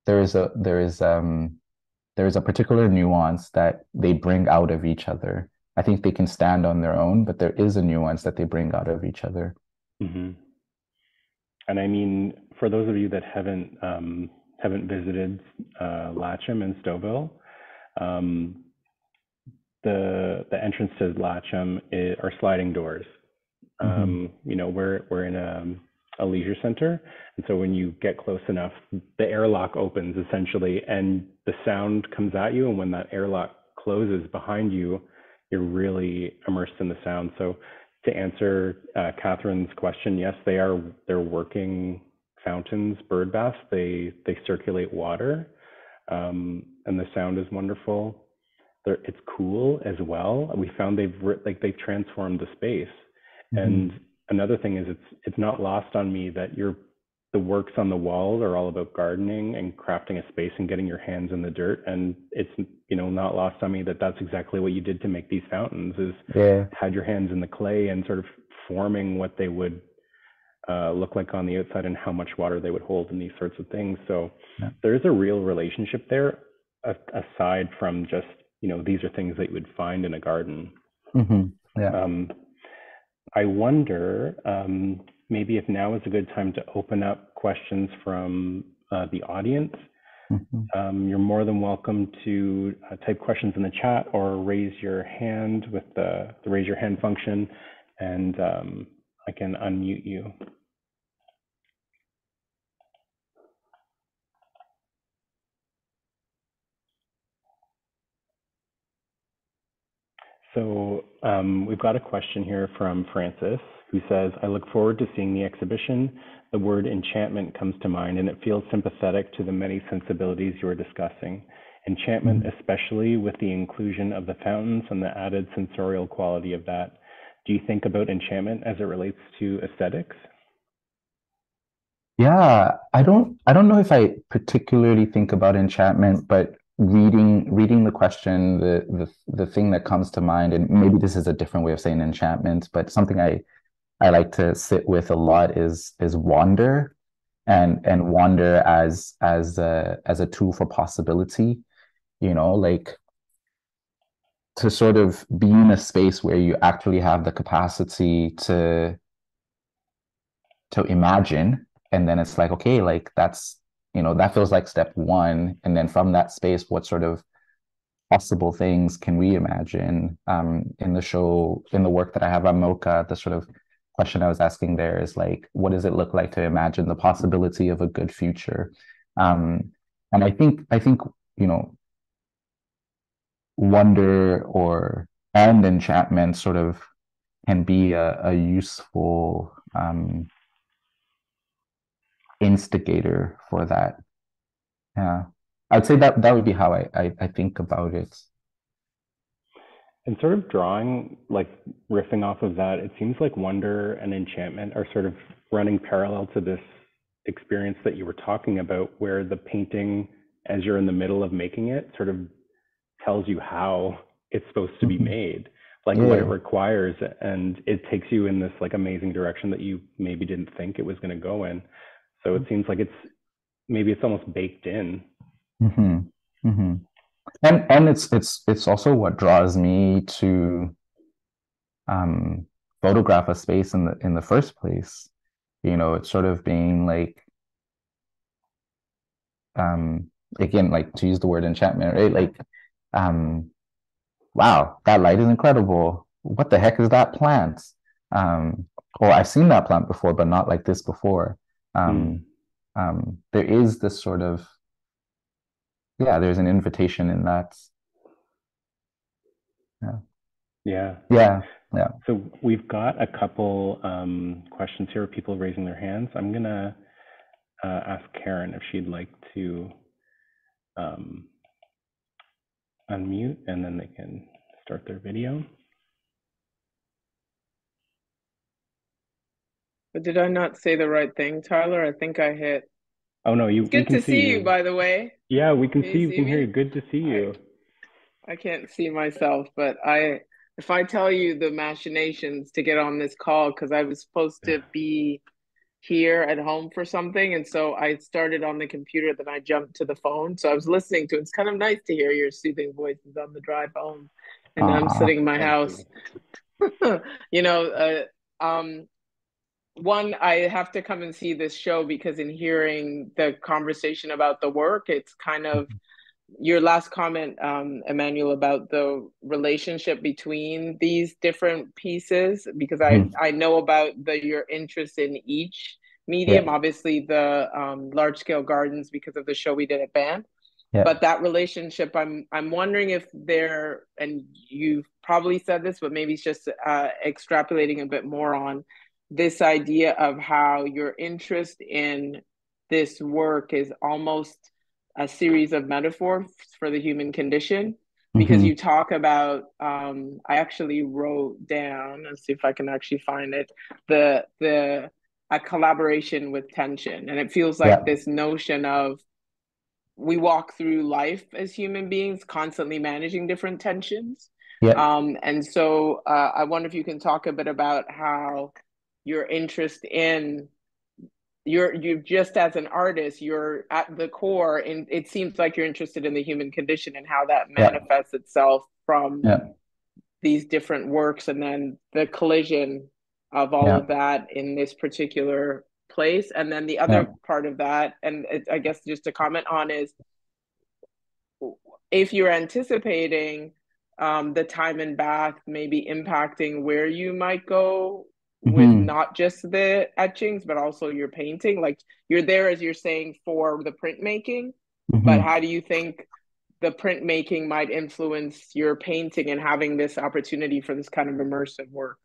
there is a, there is, um, there is a particular nuance that they bring out of each other I think they can stand on their own, but there is a nuance that they bring out of each other. Mm-hmm. And I mean, for those of you that haven't um, haven't visited uh, Latcham and Stouffville, um, the the entrance to Latcham is, are sliding doors. Mm-hmm. Um, you know, we're we're in a a leisure center, and so when you get close enough, the airlock opens essentially, and the sound comes at you. And when that airlock closes behind you, you're really immersed in the sound. So to answer uh, Catherine's question, yes, they are they're working fountains, bird baths. They they circulate water, um, and the sound is wonderful. They're, it's cool as well. We found they've like they've transformed the space. Mm-hmm. And another thing is it's it's not lost on me that you're the works on the walls are all about gardening and crafting a space and getting your hands in the dirt and it's you know not lost on me that that's exactly what you did to make these fountains is yeah. had your hands in the clay and sort of forming what they would uh, look like on the outside and how much water they would hold and these sorts of things so yeah. there is a real relationship there aside from just you know these are things that you would find in a garden mm-hmm. yeah um, i wonder um, maybe if now is a good time to open up questions from uh, the audience. Mm-hmm. Um, you're more than welcome to uh, type questions in the chat or raise your hand with the, the raise your hand function, and um, I can unmute you. So um, we've got a question here from Francis who says, I look forward to seeing the exhibition. The word enchantment comes to mind, and it feels sympathetic to the many sensibilities you are discussing. Enchantment, mm-hmm. especially with the inclusion of the fountains and the added sensorial quality of that. Do you think about enchantment as it relates to aesthetics? Yeah, I don't I don't know if I particularly think about enchantment, but reading reading the question, the the the thing that comes to mind, and maybe this is a different way of saying enchantment, but something I I like to sit with a lot is is wonder, and and wonder as as a as a tool for possibility. You know, like to sort of be in a space where you actually have the capacity to to imagine and then it's like okay like that's you know that feels like step one and then from that space what sort of possible things can we imagine um, in the show in the work that i have on MoCA the sort of question I was asking there is like, what does it look like to imagine the possibility of a good future? Um, and I think I think you know, wonder or and enchantment sort of can be a, a useful um, instigator for that. Yeah, I'd say that that would be how I, I, I think about it. And sort of drawing like riffing off of that, it seems like wonder and enchantment are sort of running parallel to this experience that you were talking about, where the painting, as you're in the middle of making it, sort of tells you how it's supposed to be Mhm. made, like what it requires, and it takes you in this like amazing direction that you maybe didn't think it was going to go in. So it seems like it's maybe it's almost baked in. hmm hmm And and it's it's it's also what draws me to um photograph a space in the in the first place. You know, it's sort of being like um again, like to use the word enchantment, right? Like um wow, that light is incredible. What the heck is that plant? Um, or I've seen that plant before, but not like this before. Um, um, there is this sort of, yeah, there's an invitation in that. Yeah. Yeah, Yeah. So we've got a couple um, questions here, people raising their hands. I'm gonna uh, ask Karen if she'd like to um, unmute and then they can start their video. Did I not say the right thing, Tyler? I think I hit. Oh no, you. It's good to see you, by the way. Yeah, we can Can see you you. see Can hear you. Good to see you. I can't see myself, but I if I tell you the machinations to get on this call because I was supposed to be here at home for something, and so I started on the computer, then I jumped to the phone. So I was listening to it. It's kind of nice to hear your soothing voices on the drive home, and I'm sitting in my house. you know, uh, um, one, I have to come and see this show because in hearing the conversation about the work, it's kind of your last comment, um, Emmanuel, about the relationship between these different pieces, because I, Mhm. I know about the your interest in each medium, obviously the um, large scale gardens because of the show we did at Band. Yeah. But that relationship, I'm I'm wondering if there, and you've probably said this, but maybe it's just uh, extrapolating a bit more on this idea of how your interest in this work is almost a series of metaphors for the human condition because Mhm. you talk about um, i actually wrote down let's see if i can actually find it the the a collaboration with tension and it feels like Yeah. this notion of we walk through life as human beings constantly managing different tensions Yeah. um, and so uh, i wonder if you can talk a bit about how your interest in you're you just as an artist you're at the core and it seems like you're interested in the human condition and how that Yeah. manifests itself from Yeah. these different works and then the collision of all Yeah. of that in this particular place and then the other Yeah. part of that and it, i guess just to comment on is if you're anticipating um, the time in bath maybe impacting where you might go with Mhm. not just the etchings but also your painting like you're there as you're saying for the printmaking but Mhm. how do you think the printmaking might influence your painting and having this opportunity for this kind of immersive work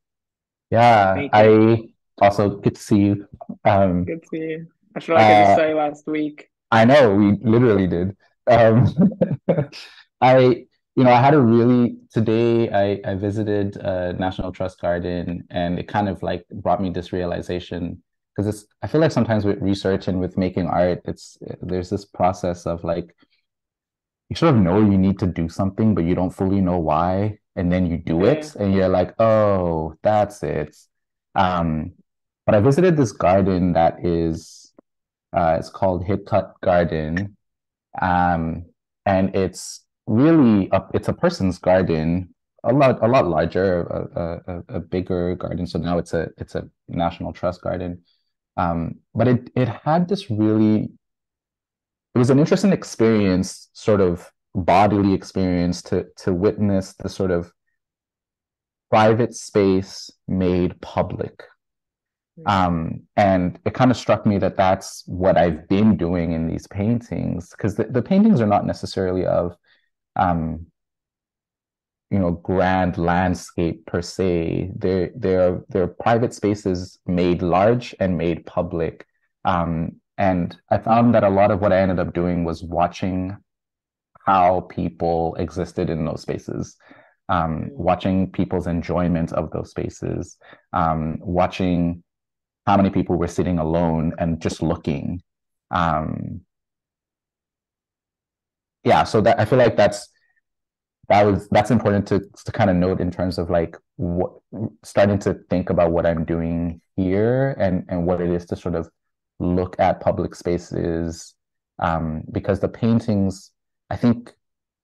Yeah, I also good to see you. Um, good to see you i feel like i just Uh, saw you last week I know we literally did. Um, I, you know, I had a really today. I I visited uh, National Trust Garden, and it kind of like brought me this realization because it's. I feel like sometimes with research and with making art, it's there's this process of like you sort of know you need to do something, but you don't fully know why, and then you do it, and you're like, oh, that's it. Um, but I visited this garden that is. Uh, it's called Hidcote Garden, um, and it's really a, it's a person's garden, a lot a lot larger, a, a, a bigger garden. So now it's a it's a National Trust garden, um, but it it had this really it was an interesting experience, sort of bodily experience to to witness the sort of private space made public. Um, and it kind of struck me that that's what I've been doing in these paintings because the, the paintings are not necessarily of, um, you know, grand landscape per se. They're they're they're private spaces made large and made public. Um, and I found that a lot of what I ended up doing was watching how people existed in those spaces. um, Mm. watching people's enjoyment of those spaces, um, watching how many people were sitting alone and just looking. Um, yeah, so that I feel like that's that was that's important to to kind of note in terms of like what starting to think about what I'm doing here and and what it is to sort of look at public spaces um, because the paintings I think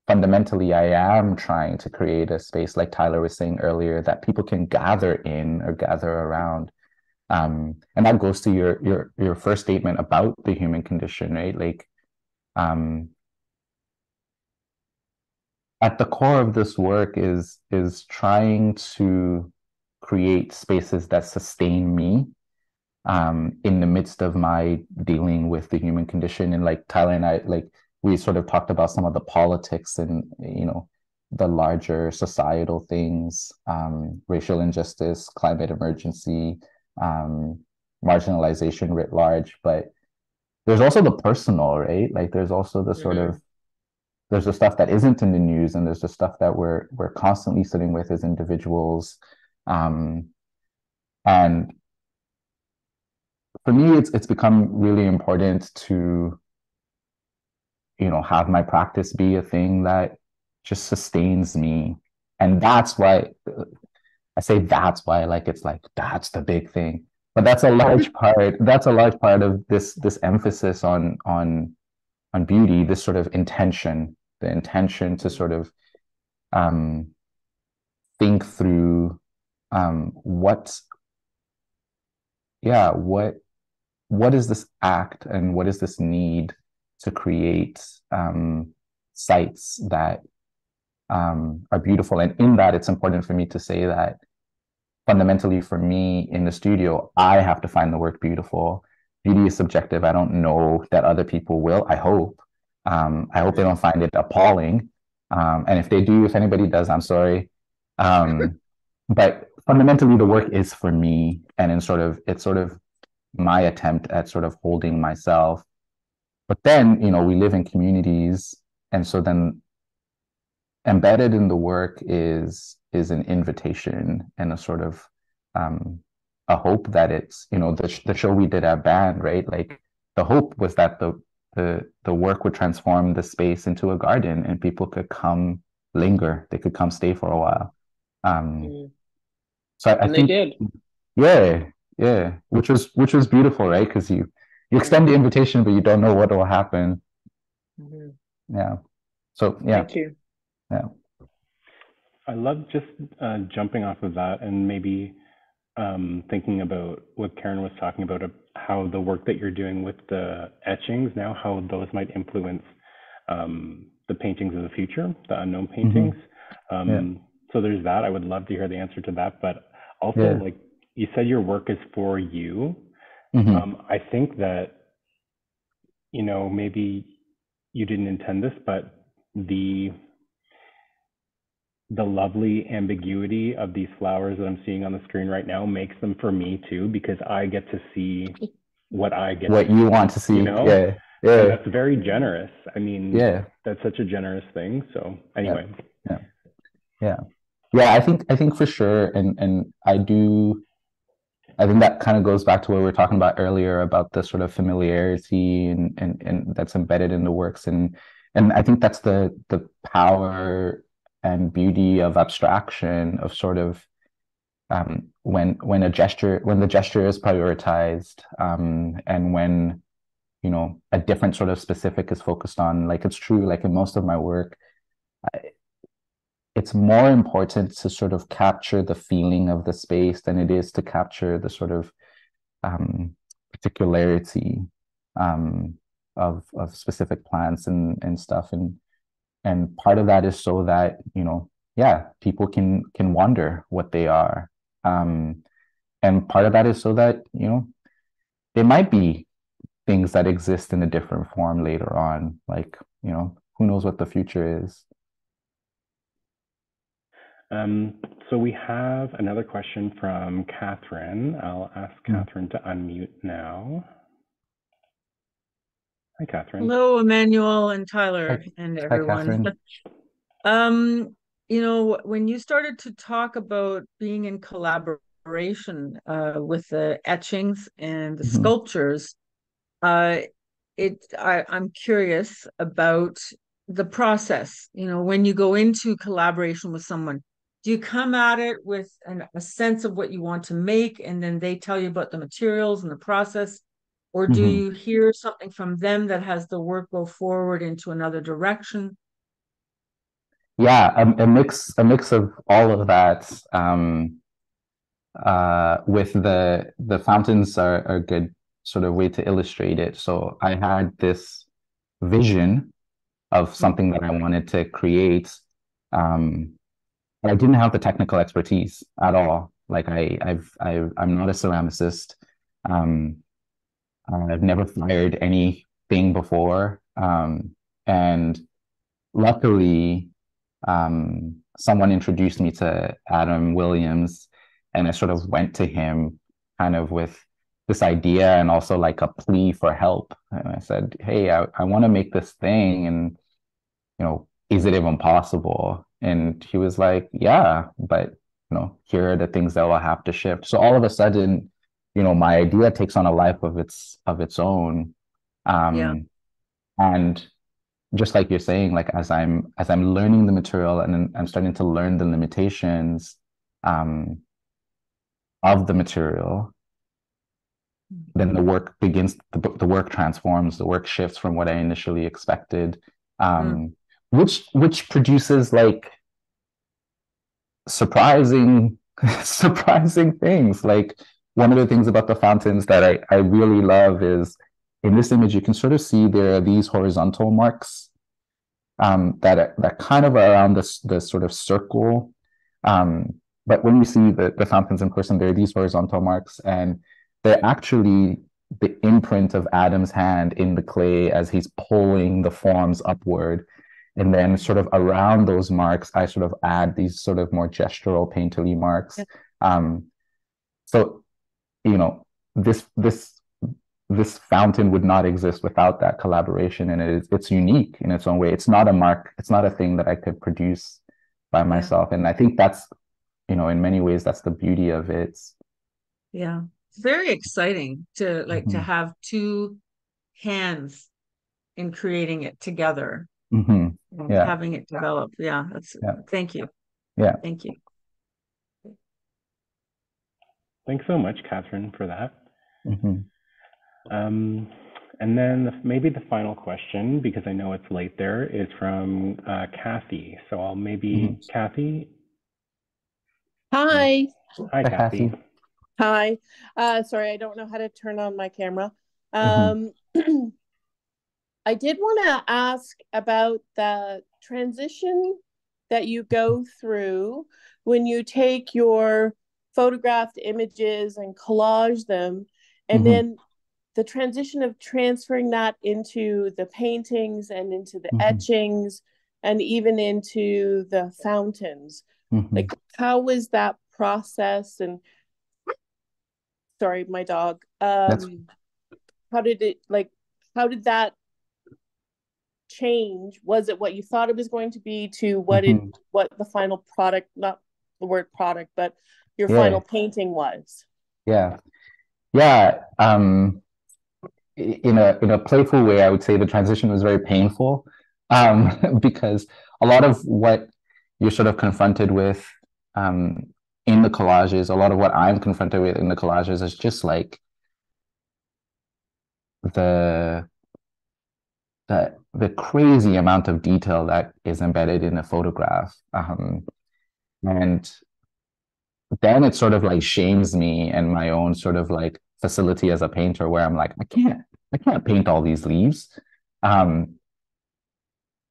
fundamentally I am trying to create a space like Tyler was saying earlier that people can gather in or gather around. Um, and that goes to your your your first statement about the human condition right? Like um, at the core of this work is is trying to create spaces that sustain me um, in the midst of my dealing with the human condition. And like tyler and i like we sort of talked about some of the politics and you know the larger societal things um, racial injustice climate emergency um, marginalization writ large. But there's also the personal right? Like there's also the sort Mhm. of there's the stuff that isn't in the news and there's the stuff that we're we're constantly sitting with as individuals. Um, and for me it's it's become really important to you know have my practice be a thing that just sustains me. And that's why i say that's why like it's like that's the big thing. But that's a large part that's a large part of this this emphasis on on on beauty this sort of intention the intention to sort of um think through um what yeah what what is this act and what is this need to create um sites that um are beautiful? And in that it's important for me to say that fundamentally for me in the studio i have to find the work beautiful beauty is subjective i don't know that other people will i hope um, I hope they don't find it appalling. Um, and if they do, if anybody does, I'm sorry. Um, but fundamentally, the work is for me, and in sort of it's sort of my attempt at sort of holding myself. But then, you know, we live in communities, and so then embedded in the work is is an invitation and a sort of um, a hope that it's you know the the show we did at band right? Like the hope was that the the the work would transform the space into a garden and people could come linger. They could come stay for a while. Um Mm. so i, I And they think did. yeah yeah which was which was beautiful right? Because you you extend the invitation but you don't know what will happen. Mhm. yeah. So yeah. Thank you. yeah. I love just uh, jumping off of that and maybe um, thinking about what Karen was talking about, uh, how the work that you're doing with the etchings now, how those might influence um, the paintings of the future, the unknown paintings. Um, So there's that. I would love to hear the answer to that. But also, Yeah. like you said, your work is for you. Mhm. Um, I think that, you know, maybe you didn't intend this, but the the lovely ambiguity of these flowers that I'm seeing on the screen right now makes them for me too, because I get to see what I get what you want to see you know? yeah yeah that's very generous. I mean, yeah that's such a generous thing. So anyway, yeah Yeah. Yeah. i think i think for sure and and i do i think that kind of goes back to what we were talking about earlier about the sort of familiarity and and, and that's embedded in the works and and i think that's the the power and beauty of abstraction of sort of um, when when a gesture when the gesture is prioritized um, and when you know a different sort of specific is focused on like it's true like in most of my work I, it's more important to sort of capture the feeling of the space than it is to capture the sort of um, particularity um, of of specific plants and and stuff. And and part of that is so that you know yeah people can can wonder what they are um, and part of that is so that you know they might be things that exist in a different form later on like you know who knows what the future is um, so we have another question from Catherine. I'll ask Hmm. Catherine to unmute now. Hi, Catherine. Hello, Emmanuel and Tyler Hi- and hi everyone. catherine Um, you know, when you started to talk about being in collaboration uh, with the etchings and the Mhm. sculptures, uh, it I, I'm curious about the process. You know, when you go into collaboration with someone, do you come at it with an, a sense of what you want to make, and then they tell you about the materials and the process, or do Mhm. you hear something from them that has the work go forward into another direction? Yeah, a, a mix a mix of all of that. Um, uh, with the the fountains are, are a good sort of way to illustrate it. So I had this vision of something that I wanted to create. Um, but I didn't have the technical expertise at all. Like I, I've, I, I'm not a ceramicist. Um, I've never fired anything before. Um, and luckily, um, someone introduced me to Adam Williams, and I sort of went to him kind of with this idea and also like a plea for help. And I said, Hey, I, I want to make this thing, and you know, is it even possible? And he was like, Yeah, but you know, here are the things that will have to shift. So all of a sudden, you know, my idea takes on a life of its of its own. Um, Yeah. and just like you're saying, like as I'm as I'm learning the material and I'm starting to learn the limitations um, of the material, then the work begins. The, the work transforms. The work shifts from what I initially expected, um, which which produces like surprising surprising things. Like one of the things about the fountains that I I really love is in this image, you can sort of see there are these horizontal marks um, that that kind of are around this the sort of circle. Um, but when you see the, the fountains in person, there are these horizontal marks, and they're actually the imprint of Adam's hand in the clay as he's pulling the forms upward. And then, sort of around those marks, I sort of add these sort of more gestural painterly marks. Yeah. Um, so, you know, this this this fountain would not exist without that collaboration and it is it's unique in its own way it's not a mark it's not a thing that i could produce by myself and i think that's you know in many ways that's the beauty of it Yeah, it's very exciting to like to Mhm. have two hands in creating it together hmm and Yeah. having it develop. Yeah, that's Yeah. thank you. Yeah. Thank you. Thanks so much, Catherine, for that. hmm Um, and then the, maybe the final question, because I know it's late there, is from uh, Kathy. So I'll maybe, Mhm. Kathy. Hi. Hi, Hi, Kathy. Kathy. Hi. Uh, sorry, I don't know how to turn on my camera. Mhm. Um, I did want to ask about the transition that you go through when you take your photographed images and collage them, and Mhm. then the transition of transferring that into the paintings and into the Mhm. etchings and even into the fountains. Mhm. like how was that process and sorry my dog That's- um how did it like how did that change was it what you thought it was going to be to what Mhm. it what the final product not the word product but your Yeah. final painting was Yeah. Yeah. Um, in a in a playful way, I would say the transition was very painful, um, because a lot of what you're sort of confronted with um, in the collages, a lot of what I'm confronted with in the collages is just like the the the crazy amount of detail that is embedded in a photograph. Um, and then it sort of like shames me and my own sort of like facility as a painter where I'm like, I can't, I can't paint all these leaves. Um,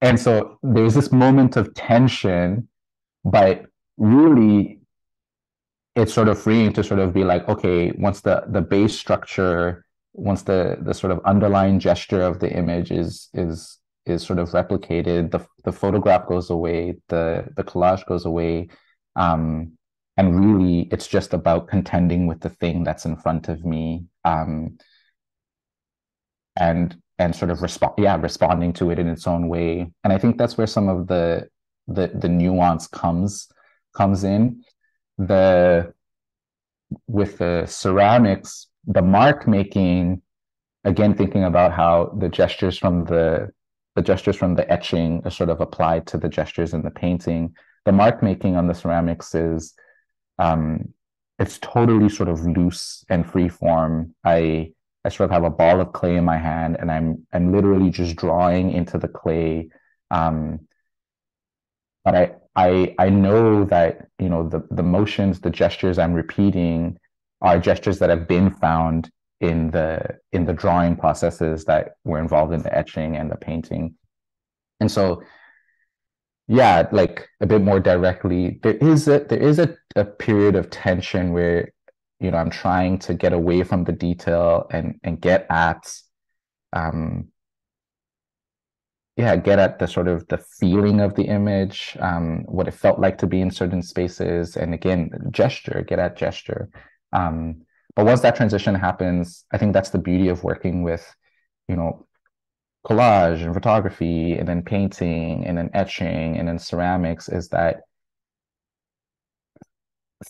and so there's this moment of tension, but really it's sort of freeing to sort of be like, okay, once the the base structure, once the the sort of underlying gesture of the image is is is sort of replicated, the the photograph goes away, the the collage goes away. Um, and really it's just about contending with the thing that's in front of me um, and and sort of respond yeah responding to it in its own way and i think that's where some of the the the nuance comes comes in. The with the ceramics, the mark making, again thinking about how the gestures from the the gestures from the etching are sort of applied to the gestures in the painting. The mark making on the ceramics is um, it's totally sort of loose and free form. I I sort of have a ball of clay in my hand and I'm I'm literally just drawing into the clay. Um, but I I I know that you know the the motions, the gestures I'm repeating are gestures that have been found in the in the drawing processes that were involved in the etching and the painting. And so yeah, like a bit more directly, there is a there is a, a period of tension where you know I'm trying to get away from the detail and and get at um yeah get at the sort of the feeling of the image um what it felt like to be in certain spaces and again gesture get at gesture. Um but once that transition happens i think that's the beauty of working with you know collage and photography and then painting and then etching and then ceramics is that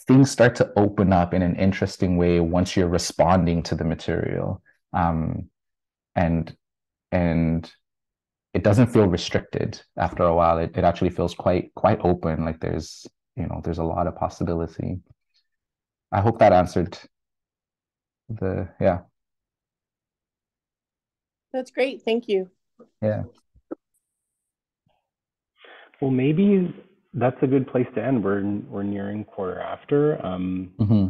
things start to open up in an interesting way once you're responding to the material. Um, and and it doesn't feel restricted after a while. It, it actually feels quite quite open like there's you know there's a lot of possibility. I hope that answered the yeah That's great. Thank you. yeah Well, maybe that's a good place to end. We're we're nearing quarter after. Um, hmm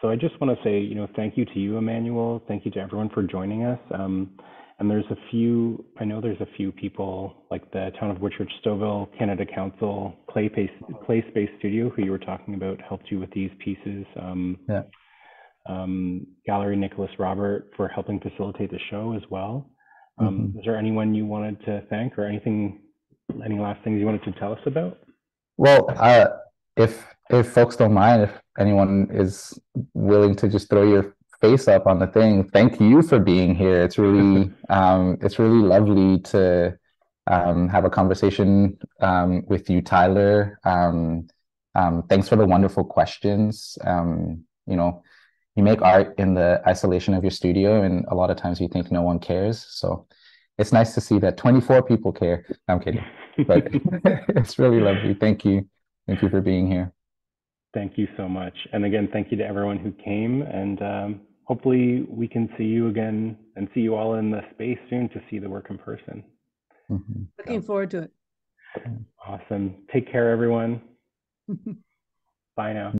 so I just want to say, you know, thank you to you, Emmanuel. Thank you to everyone for joining us. Um, and there's a few, I know there's a few people like the Town of Whitchurch Stouffville, Canada Council, Clay, Pace, Play Space Studio, who you were talking about, helped you with these pieces. Um, Yeah. Um, Gallery Nicholas Robert for helping facilitate the show as well. Um, Mhm. Is there anyone you wanted to thank or anything, any last things you wanted to tell us about? Well, uh, if if folks don't mind, if anyone is willing to just throw your face up on the thing, thank you for being here. It's really um, it's really lovely to um, have a conversation um, with you, Tyler. Um, um, thanks for the wonderful questions. Um, you know, you make art in the isolation of your studio, and a lot of times you think no one cares. So it's nice to see that 24 people care. I'm kidding but it's really lovely. Thank you. Thank you for being here. Thank you so much. And again, thank you to everyone who came. And um, hopefully, we can see you again and see you all in the space soon to see the work in person. Mhm. Looking forward to it. Awesome. Take care, everyone. Bye now.